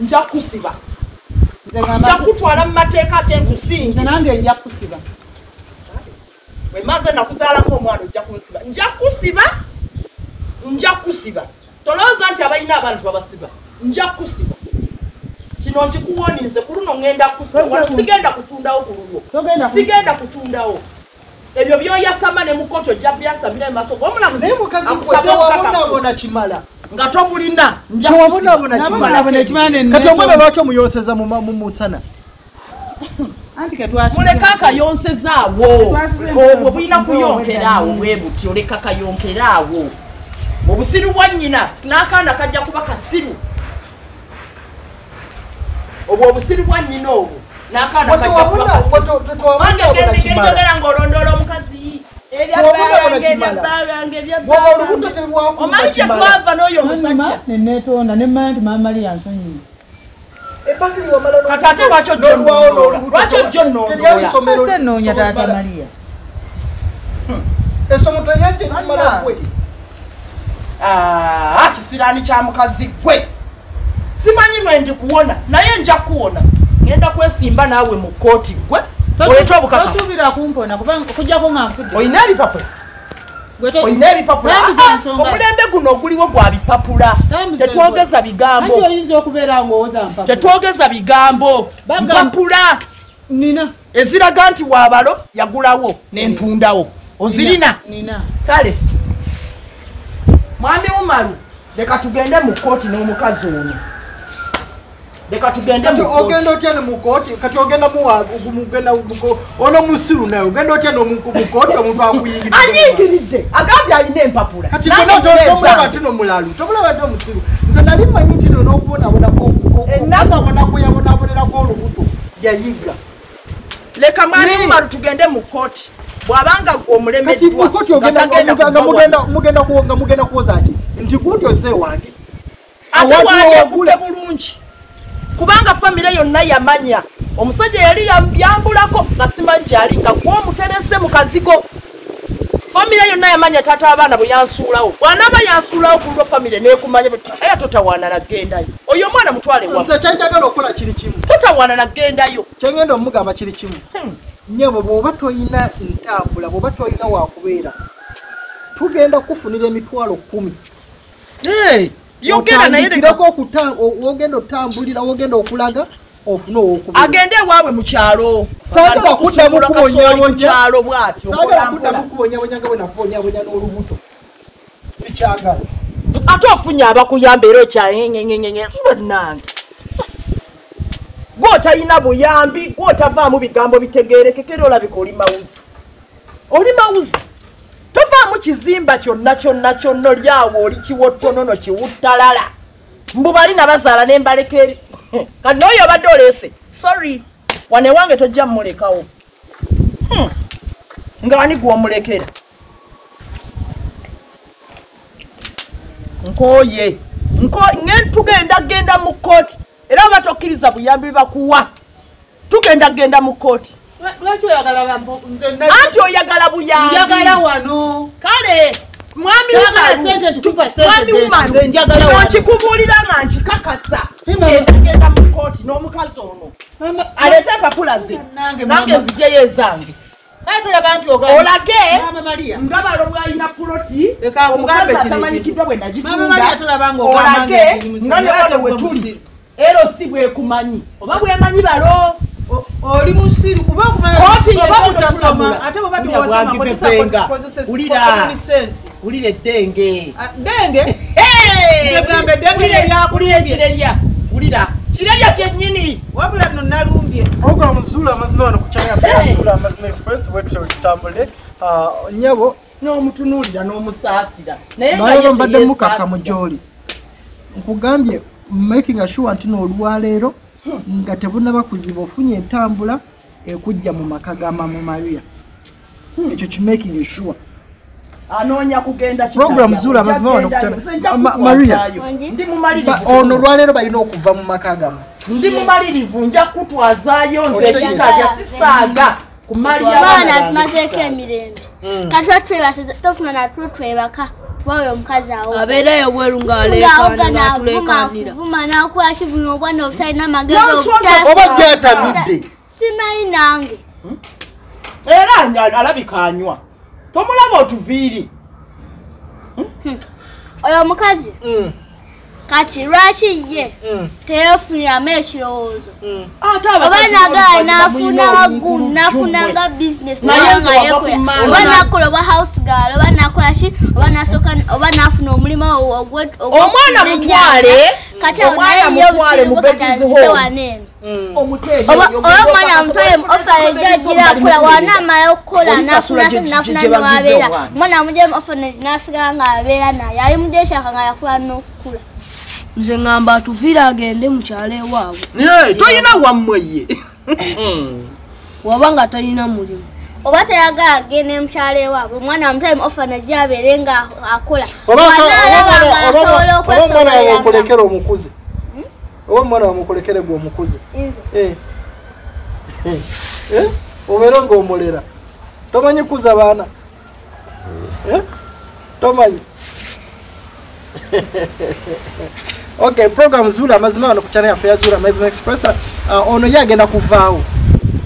Speaker 2: Nja kusiba. Nja kutwala mu mateeka ate nkusinge.
Speaker 3: Nze nange nja kusiba.
Speaker 2: Bwe maze nakuzaalako omwana ojja kunsiba. Nja kusiba? Nja kusiba. Tolowooza nti abalina abantu babasiba nja kusiba kino nkikuwonize ku luno ŋŋenda kusiba wano sigenda kutundawo ku lulwo sigenda kutundawo. Ebyo byoyasama ne mukoto ojja byasabira emaaso g'omulamuzi
Speaker 1: naye mukazi
Speaker 2: akusaba
Speaker 1: gwe
Speaker 2: obukakafu.
Speaker 1: tewabonaabona kimala.
Speaker 2: Nga tobulina nja
Speaker 1: tewabonaabona
Speaker 3: Nabonaabona ekimala ne-
Speaker 1: kati omwana lwaki omuyonseza mu ma- mu musana?
Speaker 3: Anti ketwasula
Speaker 2: muleka akayonsezaawo
Speaker 3: Twasuze
Speaker 2: obwo bulina
Speaker 3: mu-
Speaker 2: kuyonkeraawo
Speaker 3: mu-
Speaker 2: bwe butyo leka kayonkeraawo obusiru bwa nnyina n'akaana kajja kuba kasiru obwo obusiru bwa nnyina obwo. N'akaana kajja kuba kasiru wange gendigera ng'olondoola omukazi. Omanyi gye twava n'oyo omusajja
Speaker 3: neneetonda nemanya nti maama mali yansonyiye
Speaker 2: kati ate lwaki
Speaker 3: Ate nnoonya taata maliya
Speaker 1: essomo teryajja kumala gwe
Speaker 2: Ah, kisiraani kya mukazi gwe simanyi lwe ndikuwona naye nja kuwona. Ngenda kwesimba naawe mu kooti gwe oleete obukakafu.
Speaker 3: tosuubira kumpona kubanga okujjako nga nfudde.
Speaker 2: Olina ebipapula? Olina ebipapula? Omulembe guno oguliwo gwa bipapula. Tetwogeza bigambo. Tetwogeza bigambo. Mpapula! Eziraga nti waabalo yagulawo nentundawo. Ozirina?
Speaker 3: Nina
Speaker 2: kale mwami umalu leka tugende mu kooti n'omukazi ono leka tugende
Speaker 1: ogenda otya ne mukooti kati ogenda mugenda ono musiru naye ogenda otya nomukooti omuntu akuyingirira
Speaker 2: anyigiridde agambye alina empapula.
Speaker 1: Kati tomulaba
Speaker 2: ezange.
Speaker 1: ti nomulalu tomulaba ti omusiru nze nali manyi nti no n'okubonabonako enabonako yabonabonerako olubuto. Yayiga
Speaker 2: leka mwami
Speaker 1: Ne.
Speaker 2: umalu tugende mu kooti bw'abanga omulemeddwa
Speaker 1: mugenda kuwoza ki? Nti gundi oze wange.
Speaker 2: Ate wali ekutte bulungi kubanga famire yonna yamanya. Omusajja yali yam- yambulako nga simanyi gyali nga gwomuterese mu kazigo. Famire yonna yamanya taata abaana bwe yansuulawo. Bw'anaaba yansuulawo ku lwa famire nekumanya era totawaana nagendayo oyo omwana mutwale wa
Speaker 1: nze kyenjagala okukola kiri kimu.
Speaker 2: Totawaana nagendayo
Speaker 1: kyengenda omugamba kiri kimu. Nyebo bw'oba toyina ntambula bw'oba toyina wakubeera tugenda kufunira emitwalo kumi
Speaker 2: yogera naye leka-
Speaker 1: Otandikireko okuta- o- wogenda otambulira wogenda okulaga ofune owokubeera
Speaker 2: agende ewaabwe mu kyalo.
Speaker 1: Saagala kuddamu
Speaker 2: Okusuubula kasooli mu
Speaker 1: kubonyabonya.
Speaker 2: kyalo bw'atyo
Speaker 1: saagala
Speaker 2: mpola
Speaker 1: kuddamu
Speaker 2: mpola.
Speaker 1: kubonyabonya nga bwe nakubonyabonya n'olubuto. Sikyagala
Speaker 2: ate ofunye abakuyamba era okyanyenyenyenyenye bannange gwotalina buyambi gwotavaamu bigambo bitegerekeka era olabika oli mawuzi. Oli mawuzi tovaamu kizimba kyonna kyonna kyonna olyawo oli kiwottonono kiwuttalala. Mbu bali nabazaala nembaleka eri. Kati n'oyo obadde oleese. Sorry. Wane wange tojja mmulekawo. Hmm. nga wani gw'omulekera? Nkooye. Nko- nge tugenda genda mu kooti era oba tokkiriza buyambi bakuwa. Tugenda genda mu kooti
Speaker 3: lwaki oyagala bampo nze
Speaker 2: anti oyagala buyambi.
Speaker 3: Njagala wano.
Speaker 2: Kale mwami Umaru,
Speaker 3: sente ntukupa
Speaker 2: tu-
Speaker 3: sente
Speaker 2: mwami
Speaker 3: genda,
Speaker 2: Umaru,
Speaker 3: nze njagala wano.
Speaker 2: nkikubuulira nga nkikakasa.
Speaker 3: Hima.
Speaker 2: Genda genda mu kooti n'omukazi ono. Aleete empapula ze.
Speaker 3: Nange
Speaker 2: nzijeyo ezange. Olage
Speaker 3: mama maria.
Speaker 2: ngabalo bwalina puloti omukazi
Speaker 3: nkugambe
Speaker 2: atamanyikiddwa bwe
Speaker 3: tulaba nga
Speaker 2: olage
Speaker 3: ogamba nti musiru.
Speaker 2: nga ne
Speaker 3: Ate
Speaker 2: wano
Speaker 3: gwe
Speaker 2: we tuli
Speaker 3: musiru.
Speaker 2: ero si bwekumanyi oba bwemanyi balo
Speaker 3: oli musiru kuba
Speaker 2: Kooti
Speaker 3: oba
Speaker 2: yezo
Speaker 3: butasoma
Speaker 2: tolabula.
Speaker 3: ate bweba
Speaker 2: Wulira.
Speaker 3: tiwasoma
Speaker 2: bwagivevenga. Wulira.
Speaker 3: kozesa
Speaker 2: wulira eddenge.
Speaker 3: Denge eddenge?
Speaker 2: Wulira kirerya kyennyini.
Speaker 3: Wabula no nalumbye.
Speaker 1: Program zula amazima wano ku channel ya zula amazima express wetute wetutambule Ah, nyabo
Speaker 2: n'omutunuulira n'omusaasira. Naye
Speaker 1: mbadde mukaka mu gyoli. Nkugambye making sure nti n'olwaleero nga tebunaba kuziba ofunye entambula ekujja mu maka ga mama maria. Ekyo kimaking sure?
Speaker 2: Anoonya kugenda
Speaker 1: Program zula amazima wano. Maria. Ono olwaleero balina okuva mu maka gamu
Speaker 2: ndi mumalirivu nja kutwazaayo nze
Speaker 1: Okitegedde.
Speaker 2: kitalya sisaaga kumalira
Speaker 4: baana tumazeeko emirembe. Katuba kubawe omukazi awo
Speaker 5: abeerayo bweru atuleekaanira
Speaker 4: kuvuma nakuwa kivuno obwana obutalina magezi
Speaker 1: oba gyatamidde
Speaker 4: simanyi nange.
Speaker 2: Era anya- alabika anywa tomulaba otuviiri
Speaker 4: oyo omukazi kati lwaki ye? Teyefuniramu ekirowoozo
Speaker 2: ate
Speaker 4: oba
Speaker 2: abakazi
Speaker 4: nagala
Speaker 2: b'oluvanyuma mulina
Speaker 4: nafuna
Speaker 2: olungulu
Speaker 4: gu nafunanga bizinesi
Speaker 2: Naye
Speaker 4: nga yekola oba nakola oba house girl oba nakola ki oba nasoka oba nafuna omulimu
Speaker 2: omwana mutwale
Speaker 4: kati
Speaker 2: omwana
Speaker 4: naye ye
Speaker 2: mutwale mu
Speaker 4: obusiru bwe kati azise waneeno
Speaker 2: omuteesa
Speaker 4: oba oba omwana omutoye mu orphanage agira akula wanamala okukola
Speaker 2: Olisasula
Speaker 4: nafuna niwabeera
Speaker 2: omwana.
Speaker 4: amugye mu orphanage nasigala ngaabeera naye ali mugyeshaka nga yakula n'okukula
Speaker 5: nze ŋŋamba atuviire agende mu kyalo ewaabwe.
Speaker 2: Ye, toyina wammwe ye.
Speaker 5: Waba nga talina mulimu.
Speaker 4: Oba teyagala agende mukyalo ewaabwe omwana omutoye mu orphanage abeere nga akola.
Speaker 1: Oba
Speaker 4: wanaalaba nga asobola
Speaker 1: oba omwana omukuze. Oba omukulekere gwe omukuze.
Speaker 4: Nze.
Speaker 1: Eh. Eh. Eh? obeera ng'omulera tomanyi kuza baana? Eh? tomanyi okay program zula amazima wano ku channel yaffe ya zula amazima express. Uh, ono ye agenda kuvaawo.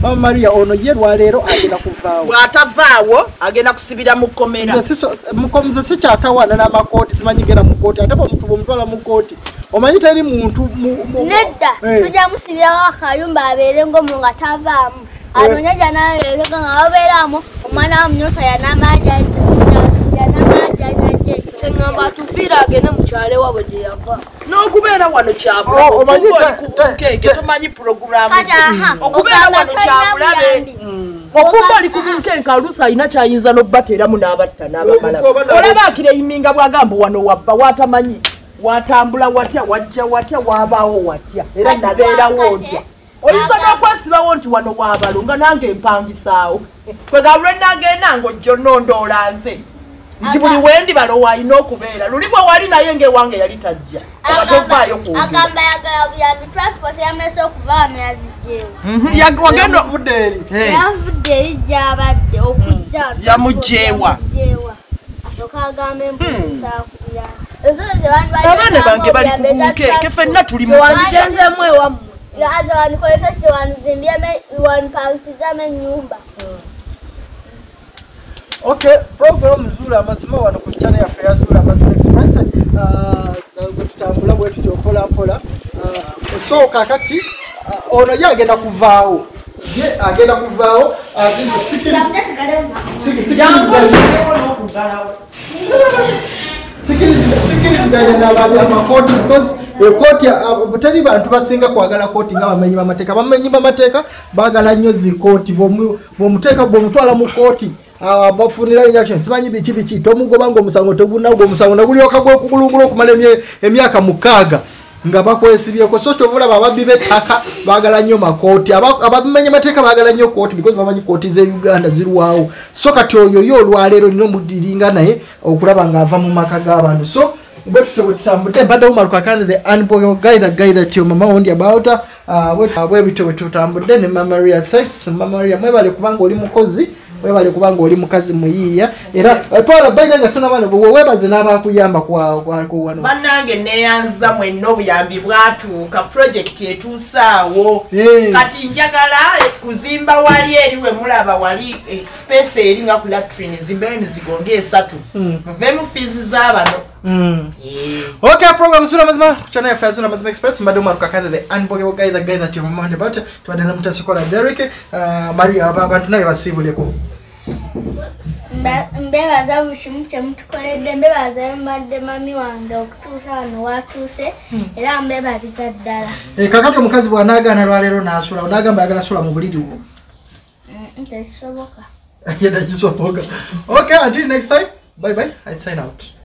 Speaker 1: Mama maria ono ye lwaleero agenda kuvaawo.
Speaker 2: Bw'atavaawo agenda kusibira mu kkomera.
Speaker 1: Nze sikyatawaana n'amakooti simanyi genda mu kooti ate bwomutwala mu kooti omanyi teri muntu mu- mu-
Speaker 4: nedda
Speaker 1: Eh.
Speaker 4: tujja musibirawo akayumba abeere ngomu nga tavaamu. Anonya janaleereka nga babeeramu omwana wamunyosa yanamajaji yanamajajaje
Speaker 5: nze ŋŋamba atuviire agende mu kyalo ewaabwe gye yava.
Speaker 2: N'okubeera wano
Speaker 1: Oh, ta-
Speaker 2: kyabulakeege tomanyi
Speaker 4: aha
Speaker 2: okubeera wano kyabulabe okumba ali ku bunkenke alusi alina kyayinza n'obbateeramu n'abatta n'abamala.
Speaker 1: Oba nabo-
Speaker 2: olaba akireyiminga bwagamba wano wabba watamanyi watambula watya wajja watya wabaawo watya era nabeerawo otya oyinza n'okwesibawo nti wano wabalo nga nange empangisaawo kwegabulwe nagenda ngaojjo nondoola nze nti buli wendi balo walina okubeera luli bwe wali naye ng'ewange yali tajja abatovaayo kuwulira
Speaker 4: agamba yagala buyambi transport yamulese okuva wano yazijjeewo
Speaker 2: wagenda
Speaker 1: Yamuvudde eri
Speaker 4: yavudde eri gyabadde okujja
Speaker 2: Yamugjeewa.
Speaker 4: yamugjeewa. asooka agamba embuusakulira ezo
Speaker 2: abaana bange bali ku bunkeeke fenna tuli mu
Speaker 5: wandizenzemu ewammwe
Speaker 4: aza wanikolesa kye wanizimbyemu wanipangisizemu ennyumba
Speaker 1: okay program zula amazima wano ku yaffe ya zula amazima express. Ah, bwe tutambula bwe tutyo mpola mpola Ah, so kakati ah, ono ye agenda kuvaawo. Ye agenda kuvaawo ah, sikiriza- siki- sikiriziganya- sikirizi- sikiriziganya n'ababi amakooti because ekooti buteri bantu basinga kwagala kooti nga bamenyi bamateeka. Bamenyi bamateeka baagala nnyo zikooti bwomuteeka bwomutwala mu kooti ah, bafunira injection simanyi biki biki? Tomugoba ngaomusango tegunagwa omusango nagulyoka gwekugulungula okumala emyaka mukaaga nga bakwesibyeko so kyovulaba ababbi b'ettaka baagala nnyo makooti. Aba- abamenyi mateeka baagala nnyo kooti because bamanyi kooti ze uganda zirwawo. So kati oyo yo olwaleero nina omudiringa naye okulaba ng'ava mu maka g'abantu so bwe tutyo bwe tutambudde mbadde wumalukakanze the unboy guy the guy that your mama wondi about uh, bwe- bityo bwe tutambudde ne mama maria. Thanks mama maria. Mwebale kubanga oli mukozi webale kubanga oli mukazi muyiiya era eh, twala baina nga sinabaana webaze n'abakuyamba kwa- kwa- ku wano
Speaker 2: bannange neyanza mwenna obuyambi bwatuuka projekiti etuusaawo
Speaker 1: Eh.
Speaker 2: kati njagala kuzimba wali eri we mulaba wali eh, space eri nga ku latrin zimbewo emizigo ngaesatu nvemu fiizi z'abano
Speaker 1: Mm.
Speaker 2: Eh.
Speaker 1: Okay program zula mazima kuchana ya fazula mazima express. Mbado maruka kadha the unbogable guy the guy that you mind about tubadde na mutasi kola Derek uh, Maria aba- abantu naye basibuleko
Speaker 4: Mba- mbebaza buli kimu kyemutukoledde mbebaza mbadde mami wange okutuusa wano watuuse era mbebaliza ddala
Speaker 1: eh, kakati omukazi bw'anaagaana lwaleero n'asula onaagamba ayagala sula mu buliri bwo
Speaker 4: Mm, tekisoboka
Speaker 1: yenda kisoboka okay until next time. Bye bye. I sign out